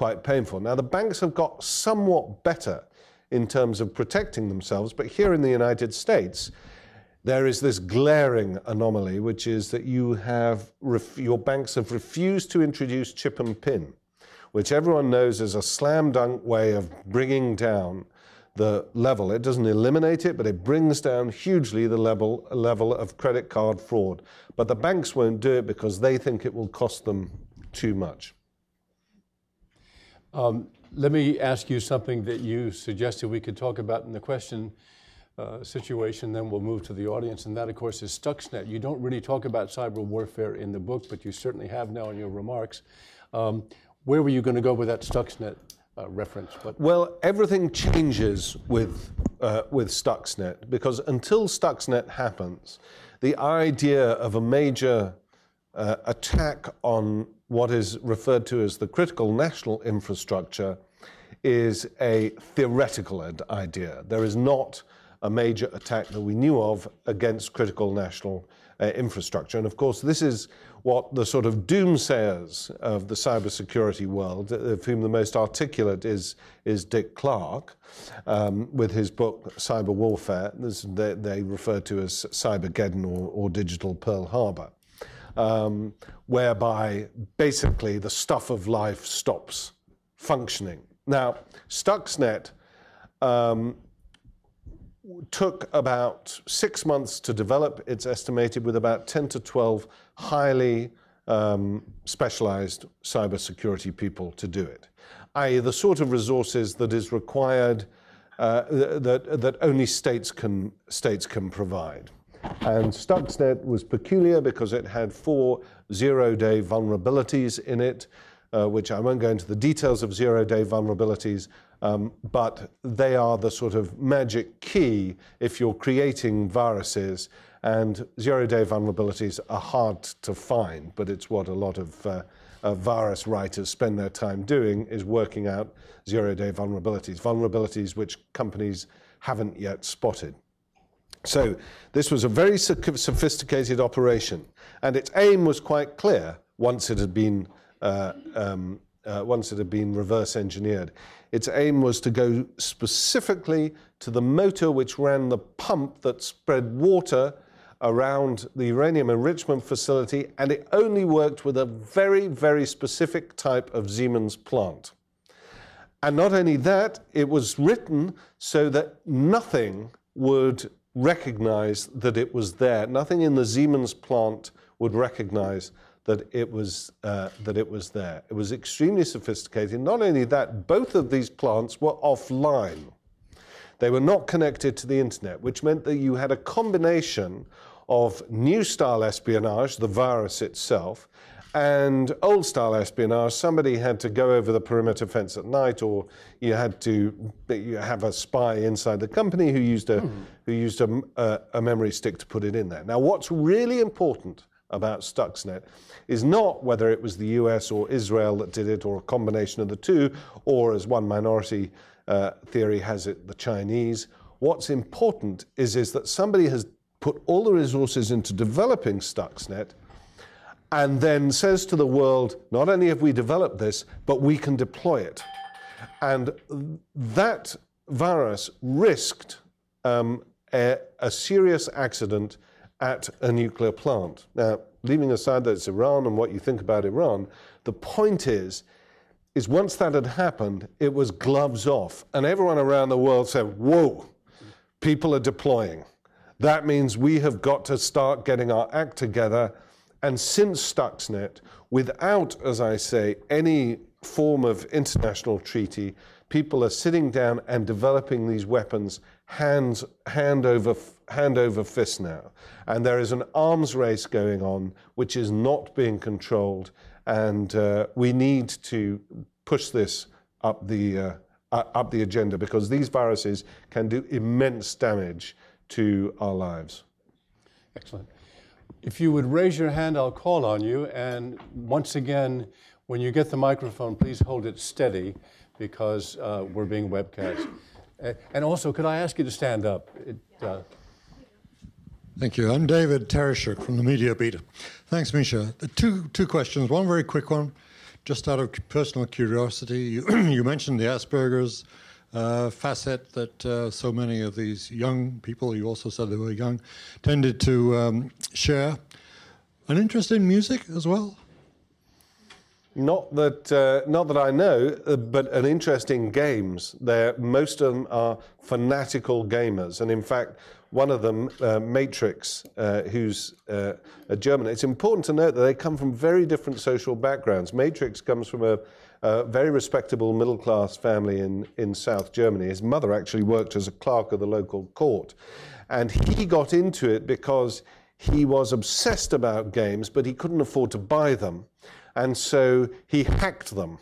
quite painful. Now, the banks have got somewhat better in terms of protecting themselves, but here in the United States, there is this glaring anomaly, which is that you have your banks have refused to introduce chip and pin, which everyone knows is a slam dunk way of bringing down the level. It doesn't eliminate it, but it brings down hugely the level, level of credit card fraud. But the banks won't do it because they think it will cost them too much. Um, let me ask you something that you suggested we could talk about in the question uh, situation, then we'll move to the audience, and that, of course, is Stuxnet. You don't really talk about cyber warfare in the book, but you certainly have now in your remarks. Um, where were you going to go with that Stuxnet uh, reference. But well, everything changes with uh, with Stuxnet because until Stuxnet happens, the idea of a major uh, attack on what is referred to as the critical national infrastructure is a theoretical idea. There is not a major attack that we knew of against critical national uh, infrastructure. And of course, this is what the sort of doomsayers of the cybersecurity world, of whom the most articulate is, is Dick Clarke, um, with his book Cyber Warfare, this, they, they, refer to as Cybergeddon or, or Digital Pearl Harbor, um, whereby basically the stuff of life stops functioning. Now, Stuxnet um, took about six months to develop. It's estimated with about 10 to 12 highly um, specialized cybersecurity people to do it, i.e., the sort of resources that is required uh, that, that only states can, states can provide. And Stuxnet was peculiar because it had four zero day vulnerabilities in it, uh, which I won't go into the details of zero day vulnerabilities, um, but they are the sort of magic key if you're creating viruses. And zero day vulnerabilities are hard to find, but it's what a lot of uh, uh, virus writers spend their time doing is working out zero day vulnerabilities, vulnerabilities which companies haven't yet spotted. So this was a very sophisticated operation, and its aim was quite clear once it had been uh, um, uh, once it had been reverse engineered. Its aim was to go specifically to the motor which ran the pump that spread water around the uranium enrichment facility, and it only worked with a very, very specific type of Siemens plant. And not only that, it was written so that nothing would recognize that it was there. Nothing in the Siemens plant would recognize that it was uh, that it was there. It was extremely sophisticated. Not only that, both of these plants were offline. They were not connected to the internet, which meant that you had a combination of new style espionage, the virus itself, and old style espionage. Somebody had to go over the perimeter fence at night, or you had to you have a spy inside the company who used a mm. who used a, a, a memory stick to put it in there. Now, what's really important about Stuxnet is not whether it was the US or Israel that did it, or a combination of the two, or as one minority uh, theory has it, the Chinese. What's important is, is that somebody has put all the resources into developing Stuxnet and then says to the world, not only have we developed this, but we can deploy it. And that virus risked um, a, a serious accident at a nuclear plant. Now, leaving aside that it's Iran and what you think about Iran, the point is, is once that had happened, it was gloves off. And everyone around the world said, whoa, people are deploying. That means we have got to start getting our act together. And since Stuxnet, without, as I say, any form of international treaty, people are sitting down and developing these weapons hands, hand, over, hand over fist now. And there is an arms race going on which is not being controlled. And uh, we need to push this up the, uh, up the agenda because these viruses can do immense damage to our lives. Excellent. If you would raise your hand, I'll call on you. And once again, when you get the microphone, please hold it steady because uh, we're being webcast. [CLEARS THROAT] And also, could I ask you to stand up? It, uh... Thank you. I'm David Tereshchuk from the Media Beat. Thanks, Misha. Two, two questions. One very quick one, just out of personal curiosity. You, [CLEARS THROAT] you mentioned the Asperger's uh, facet that uh, so many of these young people, you also said they were young, tended to um, share. An interest in music as well? Not that, uh, not that I know, uh, but an interest in games. They're, most of them are fanatical gamers, and in fact, one of them, uh, Matrix, uh, who's uh, a German. It's important to note that they come from very different social backgrounds. Matrix comes from a, very respectable middle class family in, in South Germany. His mother actually worked as a clerk of the local court, and he got into it because he was obsessed about games, but he couldn't afford to buy them. And so he hacked them.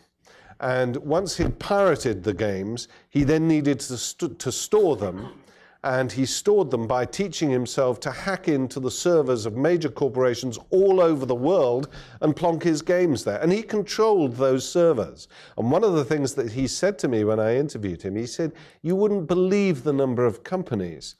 And once he'd pirated the games, he then needed to, st- to store them and he stored them by teaching himself to hack into the servers of major corporations all over the world and plonk his games there. And he controlled those servers. And one of the things that he said to me when I interviewed him, he said, You wouldn't believe the number of companies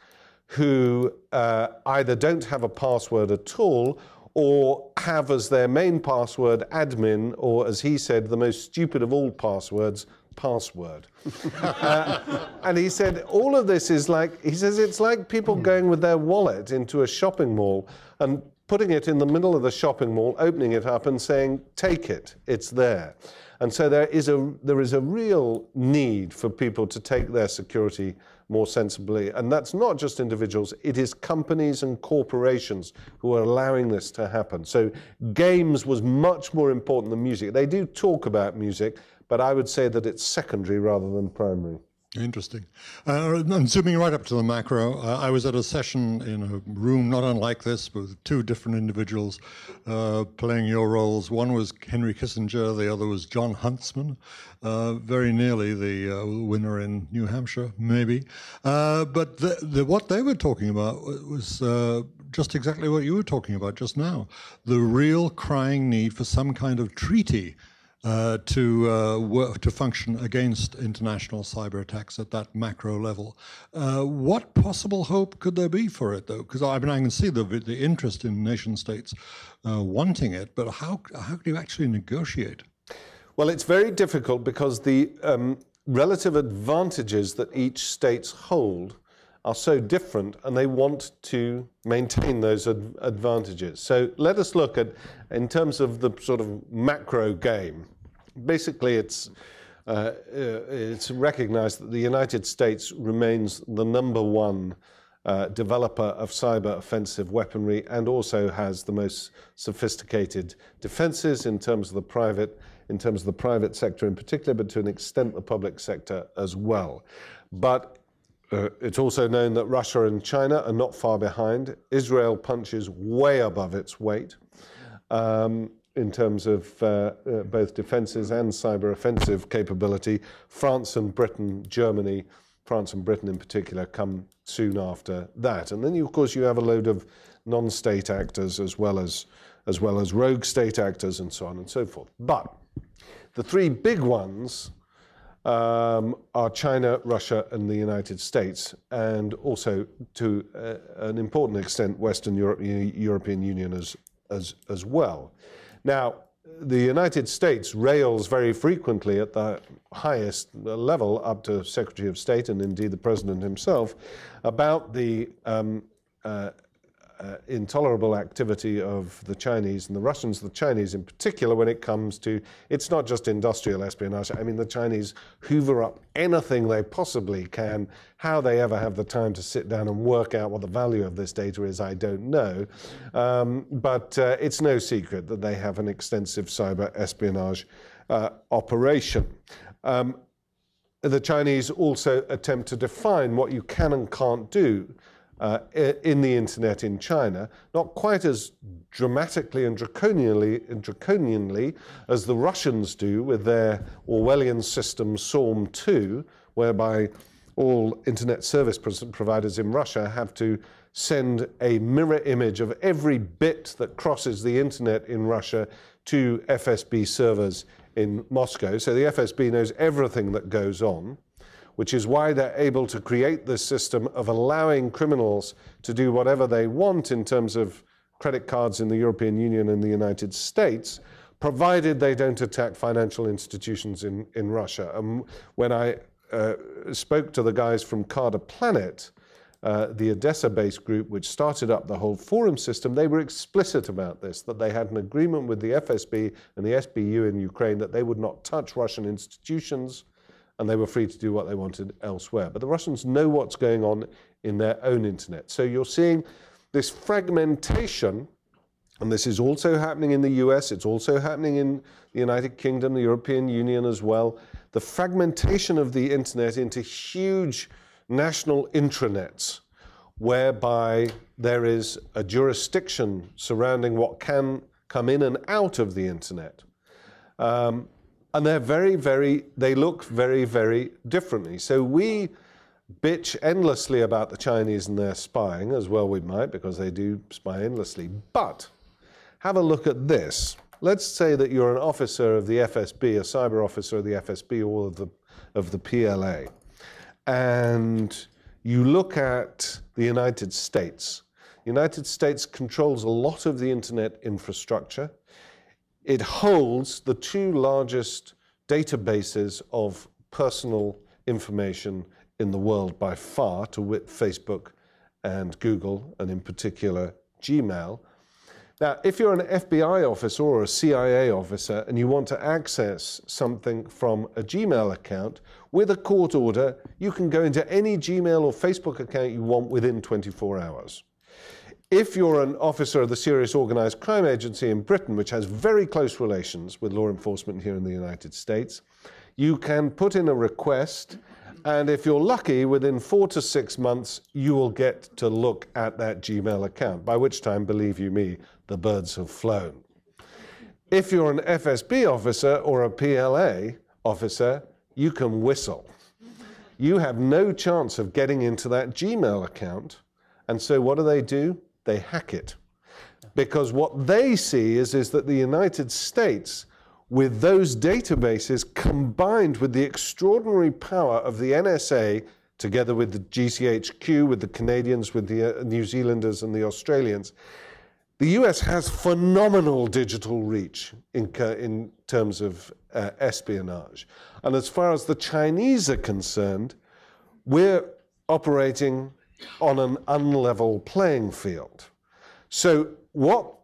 who uh, either don't have a password at all or have as their main password admin, or as he said, the most stupid of all passwords, password. [LAUGHS] uh, and he said, all of this is like, he says, it's like people hmm. going with their wallet into a shopping mall and putting it in the middle of the shopping mall, opening it up and saying, take it, it's there. And so there is a, there is a real need for people to take their security more sensibly. And that's not just individuals, it is companies and corporations who are allowing this to happen. So games was much more important than music. They do talk about music, but I would say that it's secondary rather than primary. Interesting. Uh, and zooming right up to the macro, uh, I was at a session in a room not unlike this with two different individuals uh, playing your roles. One was Henry Kissinger, the other was Jon Huntsman, uh, very nearly the uh, winner in New Hampshire, maybe. Uh, but the, the, what they were talking about was just exactly what you were talking about just now the real crying need for some kind of treaty uh, to uh, work to function against international cyber attacks at that macro level. Uh, what possible hope could there be for it, though? Because I mean, I can see the the interest in nation states uh, wanting it, but how how do you actually negotiate? Well, it's very difficult because the um, relative advantages that each states hold are so different and they want to maintain those ad- advantages. So let us look at, in terms of the sort of macro game, basically it's, uh, uh, it's recognized that the United States remains the number one uh, developer of cyber offensive weaponry and also has the most sophisticated defenses in terms of the private in terms of the private sector in particular, but to an extent the public sector as well. But uh, it's also known that Russia and China are not far behind. Israel punches way above its weight um, in terms of uh, uh, both defenses and cyber offensive capability. France and Britain, Germany, France and Britain in particular, come soon after that. And then, you, of course, you have a load of non-state actors as well as as well as rogue state actors and so on and so forth. But the three big ones um, are China, Russia, and the United States, and also to uh, an important extent, Western Europe, European Union as, as, as well. Now, the United States rails very frequently at the highest level, up to Secretary of State and indeed the President himself, about the um, uh, uh, intolerable activity of the Chinese and the Russians, the Chinese in particular, when it comes to it's not just industrial espionage. I mean, the Chinese hoover up anything they possibly can. How they ever have the time to sit down and work out what the value of this data is, I don't know. Um, but uh, it's no secret that they have an extensive cyber espionage uh, operation. Um, the Chinese also attempt to define what you can and can't do uh, in the internet in China, not quite as dramatically and draconianly, and draconianly as the Russians do with their Orwellian system SORM 2, whereby all internet service providers in Russia have to send a mirror image of every bit that crosses the internet in Russia to FSB servers in Moscow. So the FSB knows everything that goes on which is why they're able to create this system of allowing criminals to do whatever they want in terms of credit cards in the European Union and the United States, provided they don't attack financial institutions in, in Russia. And when I uh, spoke to the guys from CarderPlanet, uh, the Odessa based group, which started up the whole forum system, they were explicit about this that they had an agreement with the FSB and the SBU in Ukraine that they would not touch Russian institutions and they were free to do what they wanted elsewhere. But the Russians know what's going on in their own internet. So you're seeing this fragmentation, and this is also happening in the US, it's also happening in the United Kingdom, the European Union as well. The fragmentation of the internet into huge national intranets, whereby there is a jurisdiction surrounding what can come in and out of the internet. Um, and they're very, very, they look very, very differently. So we bitch endlessly about the Chinese and their spying, as well we might, because they do spy endlessly. But have a look at this. Let's say that you're an officer of the FSB, a cyber officer of the FSB or of the, of the PLA, and you look at the United States. The United States controls a lot of the internet infrastructure. It holds the two largest databases of personal information in the world by far, to wit Facebook and Google, and in particular Gmail. Now, if you're an FBI officer or a CIA officer and you want to access something from a Gmail account, with a court order, you can go into any Gmail or Facebook account you want within 24 hours. If you're an officer of the Serious Organised Crime Agency in Britain, which has very close relations with law enforcement here in the United States, you can put in a request and if you're lucky, within four to six months, you will get to look at that Gmail account, by which time, believe you me, the birds have flown. If you're an FSB officer or a PLA officer, you can whistle. You have no chance of getting into that Gmail account. And so what do they do? They hack it. Because what they see is, is that the United States with those databases combined with the extraordinary power of the NSA, together with the GCHQ, with the Canadians, with the uh, New Zealanders, and the Australians, the US has phenomenal digital reach in, in terms of uh, espionage. And as far as the Chinese are concerned, we're operating on an unlevel playing field. So, what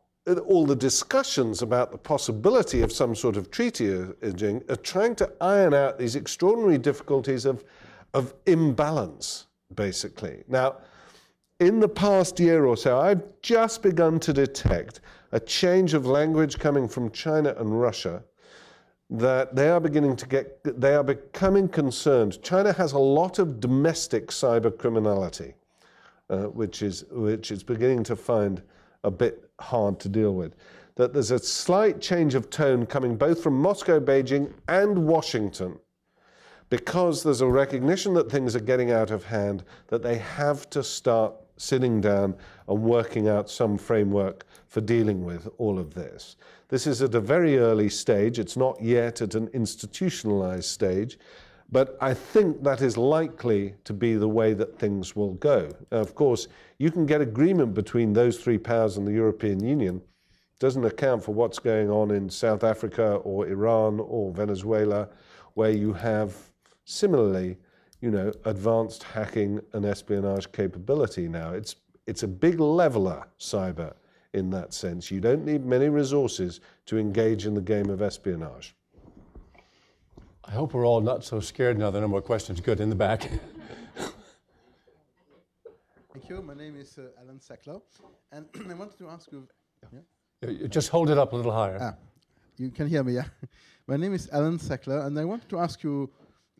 all the discussions about the possibility of some sort of treaty are trying to iron out these extraordinary difficulties of, of imbalance, basically. Now, in the past year or so, I've just begun to detect a change of language coming from China and Russia that they are beginning to get, they are becoming concerned. China has a lot of domestic cyber criminality, uh, which, is, which is beginning to find a bit hard to deal with. That there's a slight change of tone coming both from Moscow, Beijing, and Washington because there's a recognition that things are getting out of hand, that they have to start sitting down and working out some framework for dealing with all of this. This is at a very early stage, it's not yet at an institutionalized stage, but I think that is likely to be the way that things will go. Now, of course, you can get agreement between those three powers and the European Union. It doesn't account for what's going on in South Africa or Iran or Venezuela, where you have similarly, you know, advanced hacking and espionage capability now. It's it's a big leveler, cyber, in that sense. You don't need many resources to engage in the game of espionage. I hope we're all not so scared now. There are no more questions. Good, in the back. Thank you. My name is uh, Alan Sackler, and [CLEARS THROAT] I wanted to ask you. Yeah? Just hold it up a little higher. Ah, you can hear me, yeah? [LAUGHS] My name is Alan Sackler, and I wanted to ask you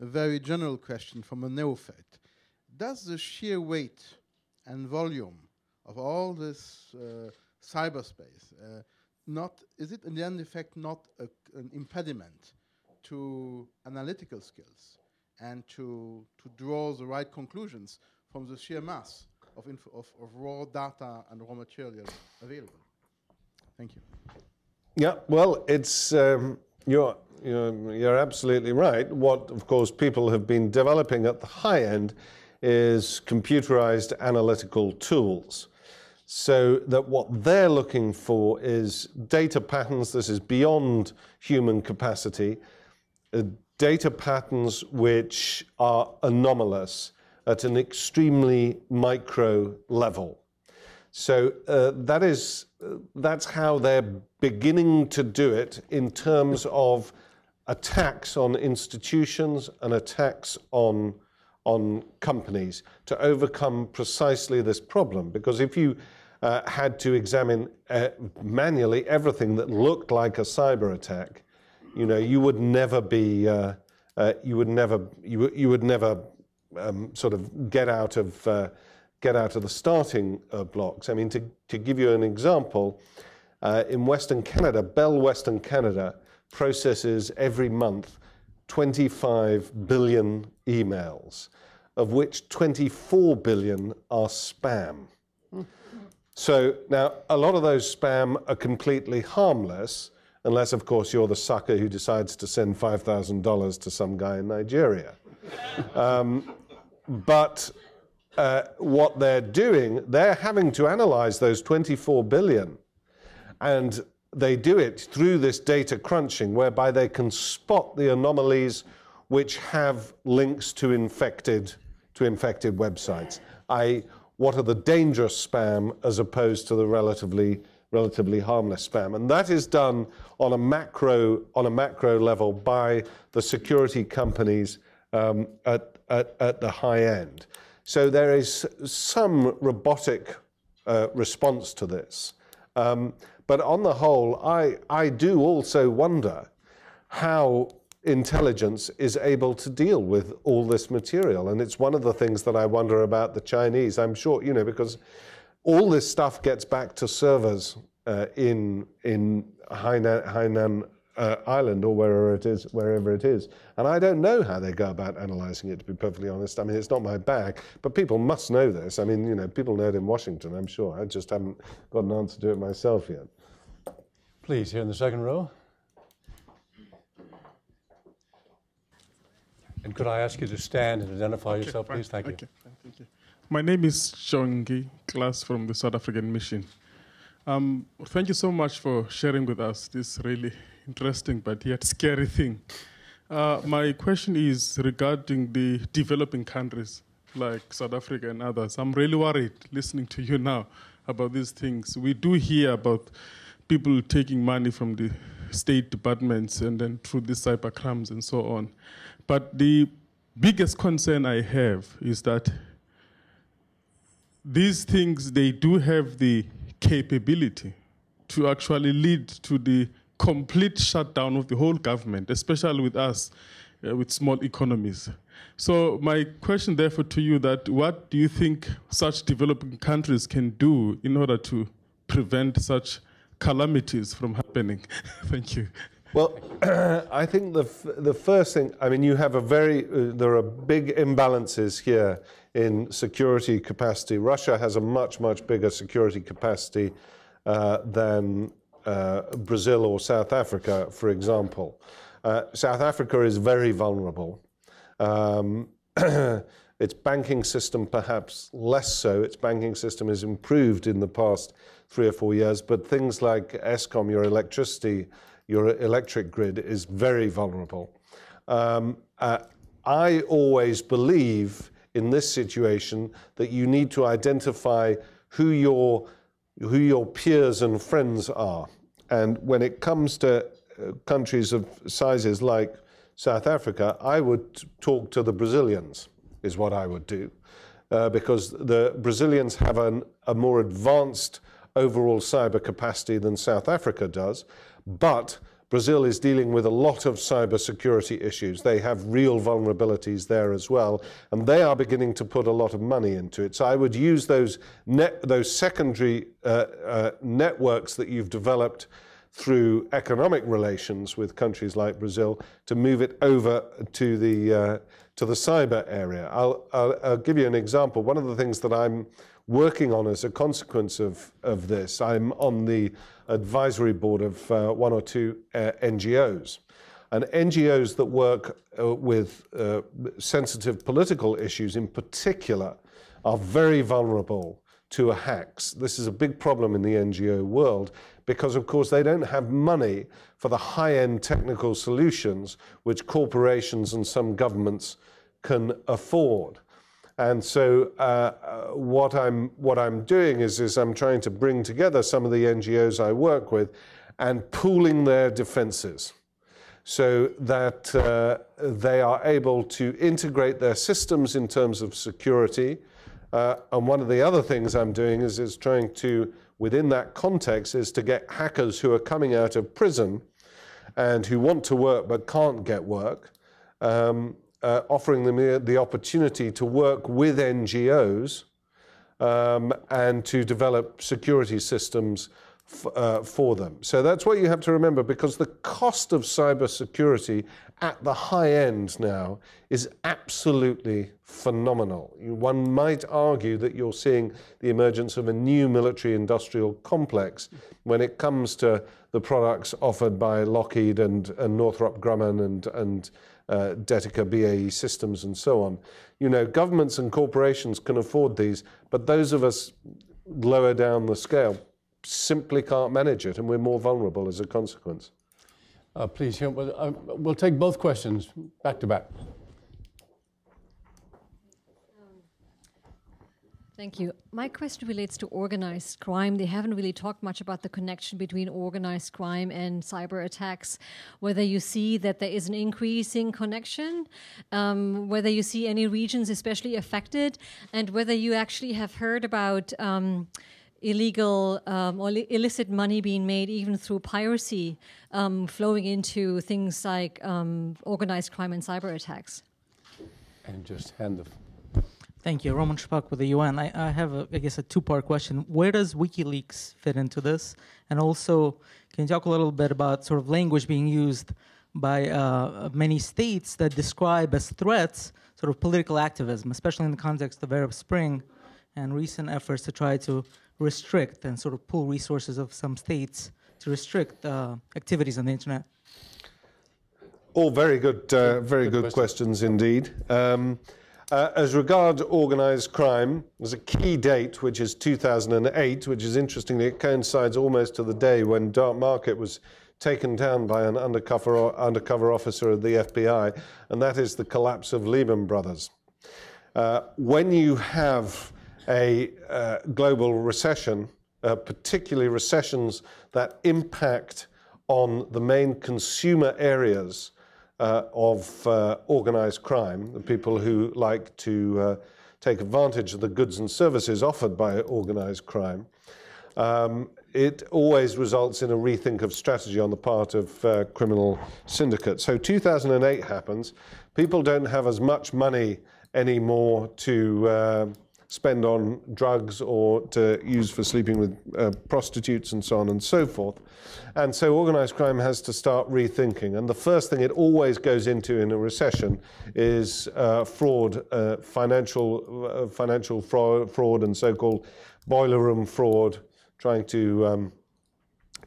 a very general question from a neophyte. Does the sheer weight and volume of all this uh, cyberspace uh, not is it in the end effect not a, an impediment to analytical skills and to, to draw the right conclusions from the sheer mass of, of, of raw data and raw materials available. Thank you. Yeah, well, it's um, you're, you're, you're absolutely right. What, of course, people have been developing at the high end is computerized analytical tools. So that what they're looking for is data patterns. This is beyond human capacity data patterns which are anomalous at an extremely micro level. So uh, that is uh, that's how they're beginning to do it in terms of attacks on institutions and attacks on on companies to overcome precisely this problem. Because if you uh, had to examine uh, manually everything that looked like a cyber attack, you know, you would never be, uh, uh, you would never, you, you would never um, sort of get out of, uh, get out of the starting uh, blocks. I mean, to, to give you an example, uh, in Western Canada, Bell Western Canada processes every month 25 billion emails, of which 24 billion are spam. So now a lot of those spam are completely harmless, unless, of course, you're the sucker who decides to send $5,000 to some guy in Nigeria. [LAUGHS] um, but uh, what they're doing, they're having to analyze those 24 billion. And they do it through this data crunching, whereby they can spot the anomalies which have links to infected, to infected websites. I, what are the dangerous spam as opposed to the relatively, relatively harmless spam? And that is done on a macro, on a macro level by the security companies um, at, at, at the high end. So there is some robotic uh, response to this. Um, but on the whole, I, I do also wonder how intelligence is able to deal with all this material. And it's one of the things that I wonder about the Chinese. I'm sure, you know, because all this stuff gets back to servers uh, in, in Hainan, Hainan uh, island or wherever it is, wherever it is. And I don't know how they go about analysing it. To be perfectly honest, I mean it's not my bag, but people must know this. I mean, you know, people know it in Washington. I'm sure. I just haven't got an answer to it myself yet. Please, here in the second row. And could I ask you to stand and identify okay, yourself, fine. please? Thank okay, you. Thank you. My name is Shongi Class from the South African Mission. Um, thank you so much for sharing with us this really interesting but yet scary thing. Uh, my question is regarding the developing countries like South Africa and others. I'm really worried listening to you now about these things. We do hear about people taking money from the state departments and then through the cyber crimes and so on. But the biggest concern I have is that these things, they do have the capability to actually lead to the complete shutdown of the whole government, especially with us, uh, with small economies. So my question, therefore, to you that what do you think such developing countries can do in order to prevent such calamities from happening? [LAUGHS] Thank you. Well, [CLEARS THROAT] I think the, the first thing, I mean, you have a very, uh, there are big imbalances here in security capacity. Russia has a much, much bigger security capacity uh, than uh, Brazil or South Africa, for example. Uh, South Africa is very vulnerable. Um, [CLEARS THROAT] its banking system, perhaps less so. Its banking system has improved in the past three or four years, but things like Eskom, your electricity, your electric grid, is very vulnerable. Um, uh, I always believe in this situation that you need to identify who your who your peers and friends are. And when it comes to uh, countries of sizes like South Africa, I would talk to the Brazilians, is what I would do. Uh, because the Brazilians have an, a more advanced overall cyber capacity than South Africa does, but Brazil is dealing with a lot of cyber security issues. They have real vulnerabilities there as well, and they are beginning to put a lot of money into it. So I would use those net, those secondary uh, uh, networks that you've developed through economic relations with countries like Brazil to move it over to the uh, to the cyber area. I'll, I'll, I'll give you an example. One of the things that I'm working on as a consequence of, of this. I'm on the advisory board of uh, one or two uh, NGOs. And NGOs that work uh, with uh, sensitive political issues in particular are very vulnerable to hacks. This is a big problem in the NGO world because, of course, they don't have money for the high end technical solutions which corporations and some governments can afford. And so uh, uh, what I'm what I'm doing is is I'm trying to bring together some of the NGOs I work with, and pooling their defences, so that uh, they are able to integrate their systems in terms of security. Uh, and one of the other things I'm doing is is trying to within that context is to get hackers who are coming out of prison and who want to work but can't get work. Um, uh, offering them the opportunity to work with NGOs um, and to develop security systems uh, for them. So that's what you have to remember because the cost of cybersecurity at the high end now is absolutely phenomenal. One might argue that you're seeing the emergence of a new military industrial complex when it comes to the products offered by Lockheed and, and Northrop Grumman and, and uh, Detica BAE Systems and so on. You know, governments and corporations can afford these, but those of us lower down the scale simply can't manage it, and we're more vulnerable as a consequence. Uh, please, we'll, uh, we'll take both questions back to back. Thank you. My question relates to organized crime. They haven't really talked much about the connection between organized crime and cyber attacks. Whether you see that there is an increasing connection, um, whether you see any regions especially affected, and whether you actually have heard about. Um, illegal um, or illicit money being made even through piracy um, flowing into things like um, organized crime and cyber attacks. And just hand the. Thank you. Roman Shpak with the UN. I, I have, a, I guess, a two part question. Where does WikiLeaks fit into this? And also, can you talk a little bit about sort of language being used by uh, many states that describe as threats sort of political activism, especially in the context of Arab Spring and recent efforts to try to restrict and sort of pull resources of some states to restrict uh, activities on the internet? All very good, uh, very good, good questions indeed. Um, uh, as regards organised crime, there's a key date, which is 2008, which is interesting. It coincides almost to the day when DarkMarket was taken down by an undercover, undercover officer of the FBI, and that is the collapse of Lehman Brothers. Uh, when you have a uh, global recession, uh, particularly recessions that impact on the main consumer areas uh, of uh, organized crime, the people who like to uh, take advantage of the goods and services offered by organized crime. Um, it always results in a rethink of strategy on the part of uh, criminal syndicates. So 2008 happens. People don't have as much money anymore to spend on drugs or to use for sleeping with uh, prostitutes and so on and so forth. And so organized crime has to start rethinking. And the first thing it always goes into in a recession is uh, fraud, uh, financial, uh, financial fraud, fraud and so called boiler room fraud, trying to um,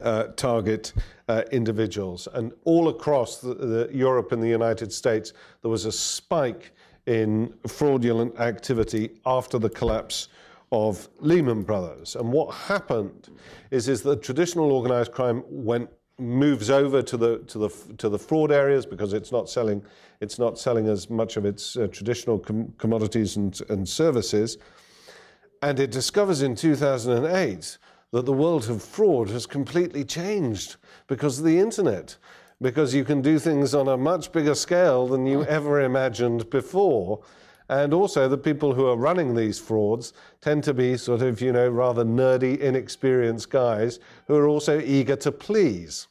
uh, target uh, individuals. And all across the, the Europe and the United States, there was a spike in fraudulent activity after the collapse of Lehman Brothers. And what happened is, is that traditional organized crime went moves over to the to the to the fraud areas because it's not selling it's not selling as much of its uh, traditional com commodities and, and services. And it discovers in 2008 that the world of fraud has completely changed because of the internet because you can do things on a much bigger scale than you ever imagined before. And also, the people who are running these frauds tend to be sort of, you know, rather nerdy, inexperienced guys who are also eager to please.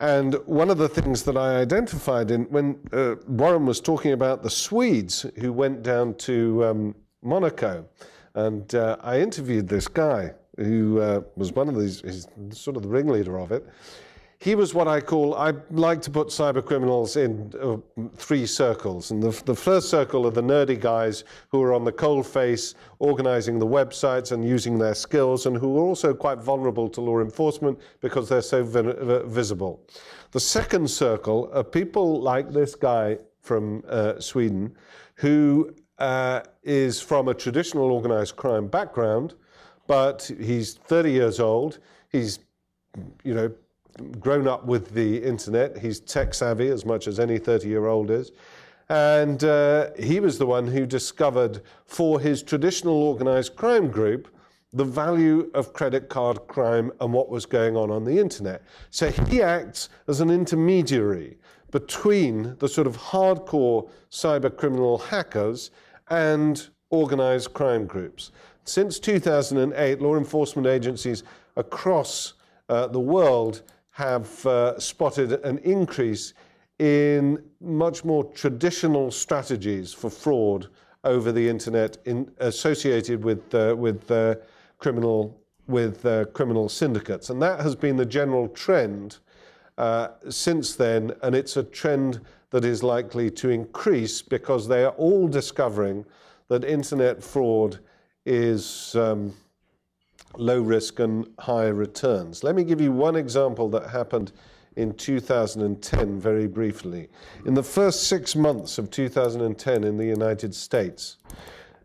And one of the things that I identified in when uh, Warren was talking about the Swedes who went down to um, Monaco, and uh, I interviewed this guy who uh, was one of these, he's sort of the ringleader of it he was what I call, I like to put cyber criminals in uh, three circles. And the, the first circle are the nerdy guys who are on the cold face, organizing the websites and using their skills, and who are also quite vulnerable to law enforcement because they're so vi visible. The second circle are people like this guy from uh, Sweden who uh, is from a traditional organized crime background, but he's 30 years old. He's you know, grown up with the internet. He's tech savvy as much as any 30 year old is. And uh, he was the one who discovered for his traditional organized crime group the value of credit card crime and what was going on on the internet. So he acts as an intermediary between the sort of hardcore cyber criminal hackers and organized crime groups. Since 2008, law enforcement agencies across uh, the world have uh, spotted an increase in much more traditional strategies for fraud over the internet in, associated with, uh, with uh, criminal with uh, criminal syndicates. And that has been the general trend uh, since then, and it's a trend that is likely to increase because they are all discovering that internet fraud is um, low risk and high returns. Let me give you one example that happened in 2010 very briefly. In the first six months of 2010 in the United States,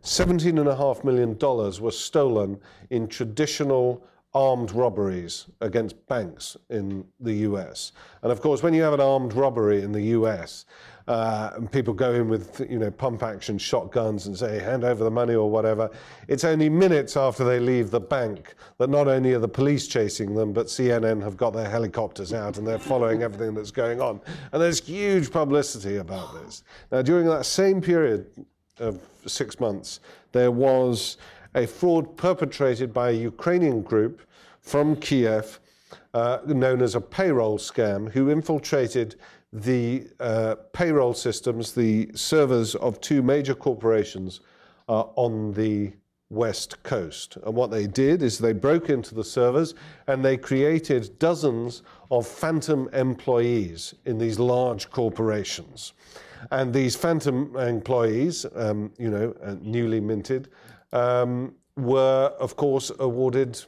$17.5 million was stolen in traditional armed robberies against banks in the US. And of course, when you have an armed robbery in the US, uh, and people go in with you know pump action shotguns and say hand over the money or whatever. It's only minutes after they leave the bank that not only are the police chasing them, but CNN have got their helicopters out and they're following everything that's going on. And there's huge publicity about this. Now, during that same period of six months, there was a fraud perpetrated by a Ukrainian group from Kiev. Uh, known as a payroll scam, who infiltrated the uh, payroll systems, the servers of two major corporations uh, on the West Coast. And what they did is they broke into the servers and they created dozens of phantom employees in these large corporations. And these phantom employees, um, you know, uh, newly minted, um, were, of course, awarded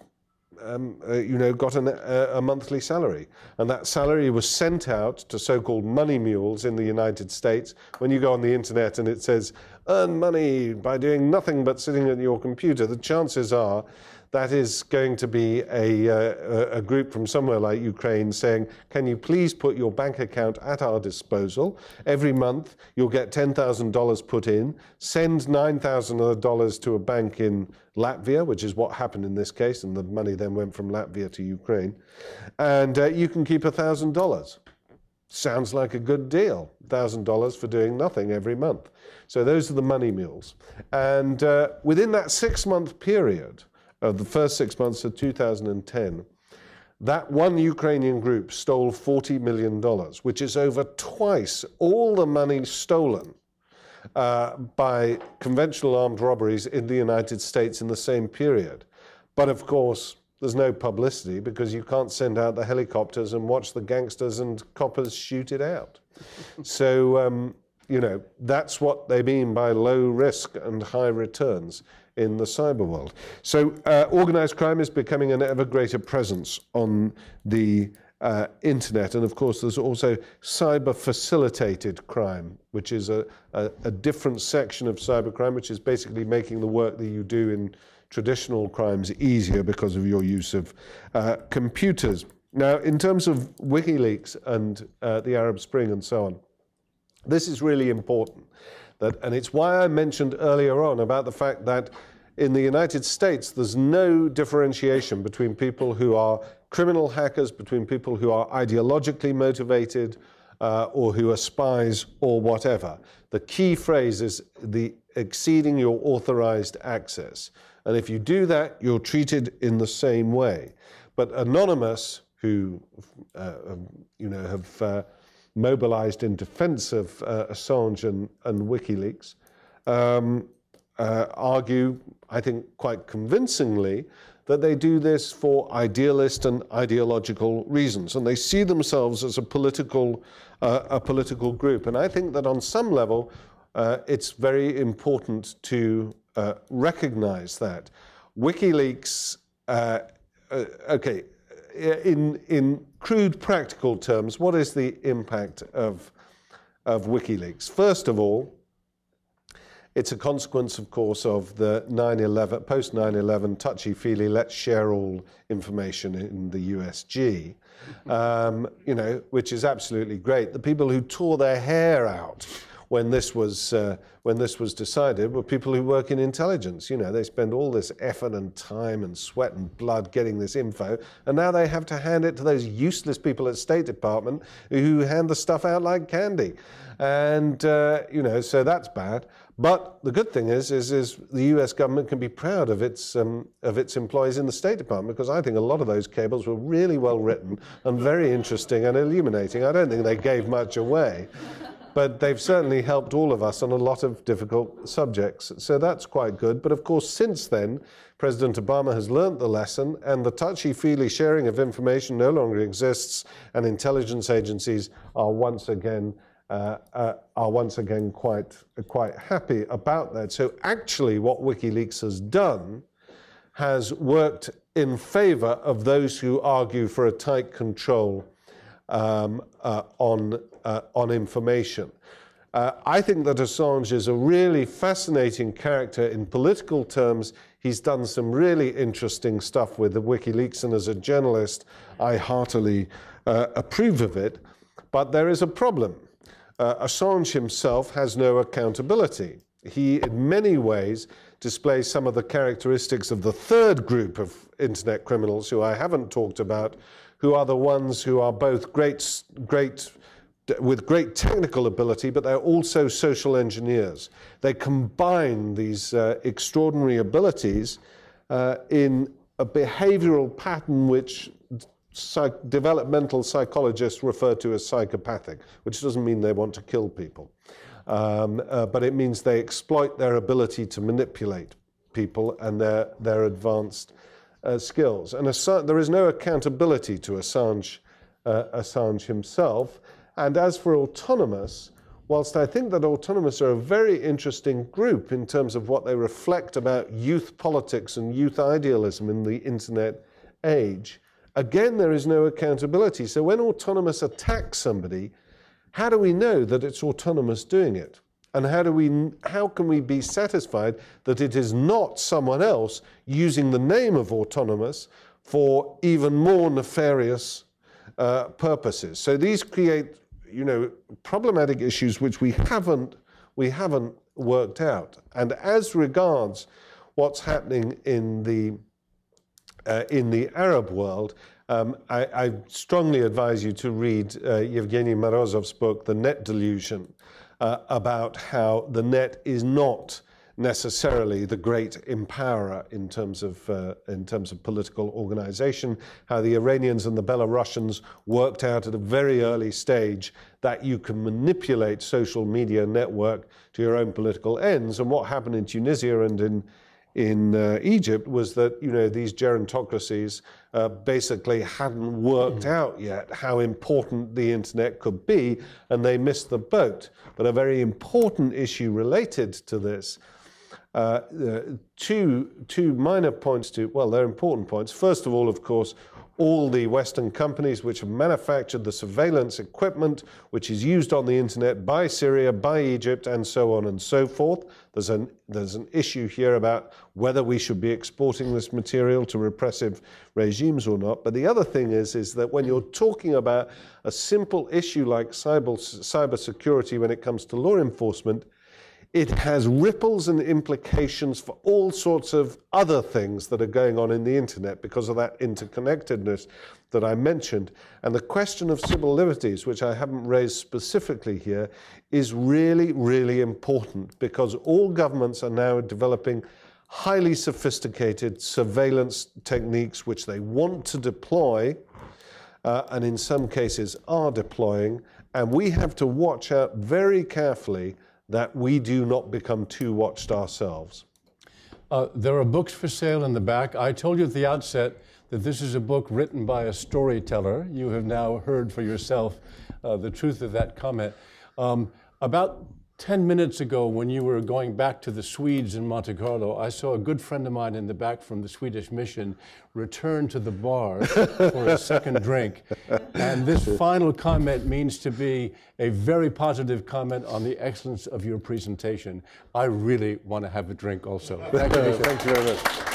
um, uh, you know, got an, uh, a monthly salary. And that salary was sent out to so called money mules in the United States. When you go on the internet and it says, earn money by doing nothing but sitting at your computer, the chances are that is going to be a, uh, a group from somewhere like Ukraine saying, Can you please put your bank account at our disposal? Every month you'll get $10,000 put in, send $9,000 to a bank in Latvia, which is what happened in this case, and the money then went from Latvia to Ukraine, and uh, you can keep $1,000. Sounds like a good deal. $1,000 for doing nothing every month. So those are the money mules. And uh, within that six month period, of the first six months of 2010, that one Ukrainian group stole $40 million, which is over twice all the money stolen uh, by conventional armed robberies in the United States in the same period. But of course, there's no publicity because you can't send out the helicopters and watch the gangsters and coppers shoot it out. [LAUGHS] so, um, you know, that's what they mean by low risk and high returns in the cyber world. So, uh, organized crime is becoming an ever greater presence on the uh, internet. And of course, there's also cyber facilitated crime, which is a, a, a, different section of cybercrime, which is basically making the work that you do in traditional crimes easier because of your use of uh, computers. Now, in terms of WikiLeaks and uh, the Arab Spring and so on, this is really important. That, and it's why I mentioned earlier on about the fact that in the United States, there's no differentiation between people who are criminal hackers, between people who are ideologically motivated, uh, or who are spies, or whatever. The key phrase is the exceeding your authorized access. And if you do that, you're treated in the same way. But Anonymous, who uh, um, you know have uh, mobilized in defense of uh, Assange and, and WikiLeaks, um, uh, argue, I think quite convincingly, that they do this for idealist and ideological reasons, and they see themselves as a political, uh, a political group. And I think that on some level, uh, it's very important to uh, recognize that. WikiLeaks, uh, uh, okay, in, in crude practical terms, what is the impact of, of WikiLeaks? First of all, it's a consequence, of course, of the 9/11 post 9/11 touchy-feely let's share all information in the USG, um, you know, which is absolutely great. The people who tore their hair out when this was uh, when this was decided were people who work in intelligence. You know, they spend all this effort and time and sweat and blood getting this info, and now they have to hand it to those useless people at State Department who hand the stuff out like candy, and uh, you know, so that's bad. But the good thing is, is, is the U.S. government can be proud of its um, of its employees in the State Department because I think a lot of those cables were really well written and very interesting and illuminating. I don't think they gave much away. but they've certainly helped all of us on a lot of difficult subjects. So that's quite good. But of course, since then, President Obama has learnt the lesson, and the touchy feely sharing of information no longer exists, and intelligence agencies are once again. Uh, uh, are once again quite quite happy about that. So actually, what WikiLeaks has done has worked in favour of those who argue for a tight control um, uh, on uh, on information. Uh, I think that Assange is a really fascinating character in political terms. He's done some really interesting stuff with the WikiLeaks, and as a journalist, I heartily uh, approve of it. But there is a problem. Uh, Assange himself has no accountability. He, in many ways, displays some of the characteristics of the third group of internet criminals who I haven't talked about, who are the ones who are both great, great with great technical ability, but they're also social engineers. They combine these uh, extraordinary abilities uh, in a behavioral pattern which psych developmental psychologists refer to as psychopathic, which doesn't mean they want to kill people. Um, uh, but it means they exploit their ability to manipulate people and their, their advanced uh, skills. And there is no accountability to Assange, uh, Assange himself. And as for Anonymous, whilst I think that Anonymous are a very interesting group in terms of what they reflect about youth politics and youth idealism in the internet age, again, there is no accountability. So when Anonymous attacks somebody, how do we know that it's Anonymous doing it? And how, do we, how can we be satisfied that it is not someone else using the name of Anonymous for even more nefarious uh, purposes? So these create you know, problematic issues which we haven't, we haven't worked out. And as regards what's happening in the, uh, in the Arab world, um, I, I, strongly advise you to read uh, Yevgeny Morozov's book, The Net Delusion, uh, about how the net is not necessarily the great empowerer in terms of uh, in terms of political organization how the Iranians and the Belarusians worked out at a very early stage that you can manipulate social media network to your own political ends. And what happened in Tunisia and in in uh, Egypt was that you know these gerontocracies uh, basically hadn't worked mm. out yet how important the internet could be, and they missed the boat. But a very important issue related to this uh, two, two minor points to, well, they're important points. First of all, of course, all the Western companies which have manufactured the surveillance equipment which is used on the internet by Syria, by Egypt, and so on and so forth. There's an, there's an issue here about whether we should be exporting this material to repressive regimes or not. But the other thing is, is that when you're talking about a simple issue like cyber, cyber security when it comes to law enforcement, it has ripples and implications for all sorts of other things that are going on in the internet because of that interconnectedness that I mentioned. And the question of civil liberties, which I haven't raised specifically here, is really, really important because all governments are now developing highly sophisticated surveillance techniques which they want to deploy uh, and in some cases are deploying. And we have to watch out very carefully that we do not become too watched ourselves. Uh, there are books for sale in the back. I told you at the outset that this is a book written by a storyteller. You have now heard for yourself uh, the truth of that comment. Um, about 10 minutes ago, when you were going back to the Swedes in Monte Carlo, I saw a good friend of mine in the back from the Swedish mission return to the bar for a second [LAUGHS] drink. And this final comment means to be a very positive comment on the excellence of your presentation. I really want to have a drink also. Thank you, Thank you very much.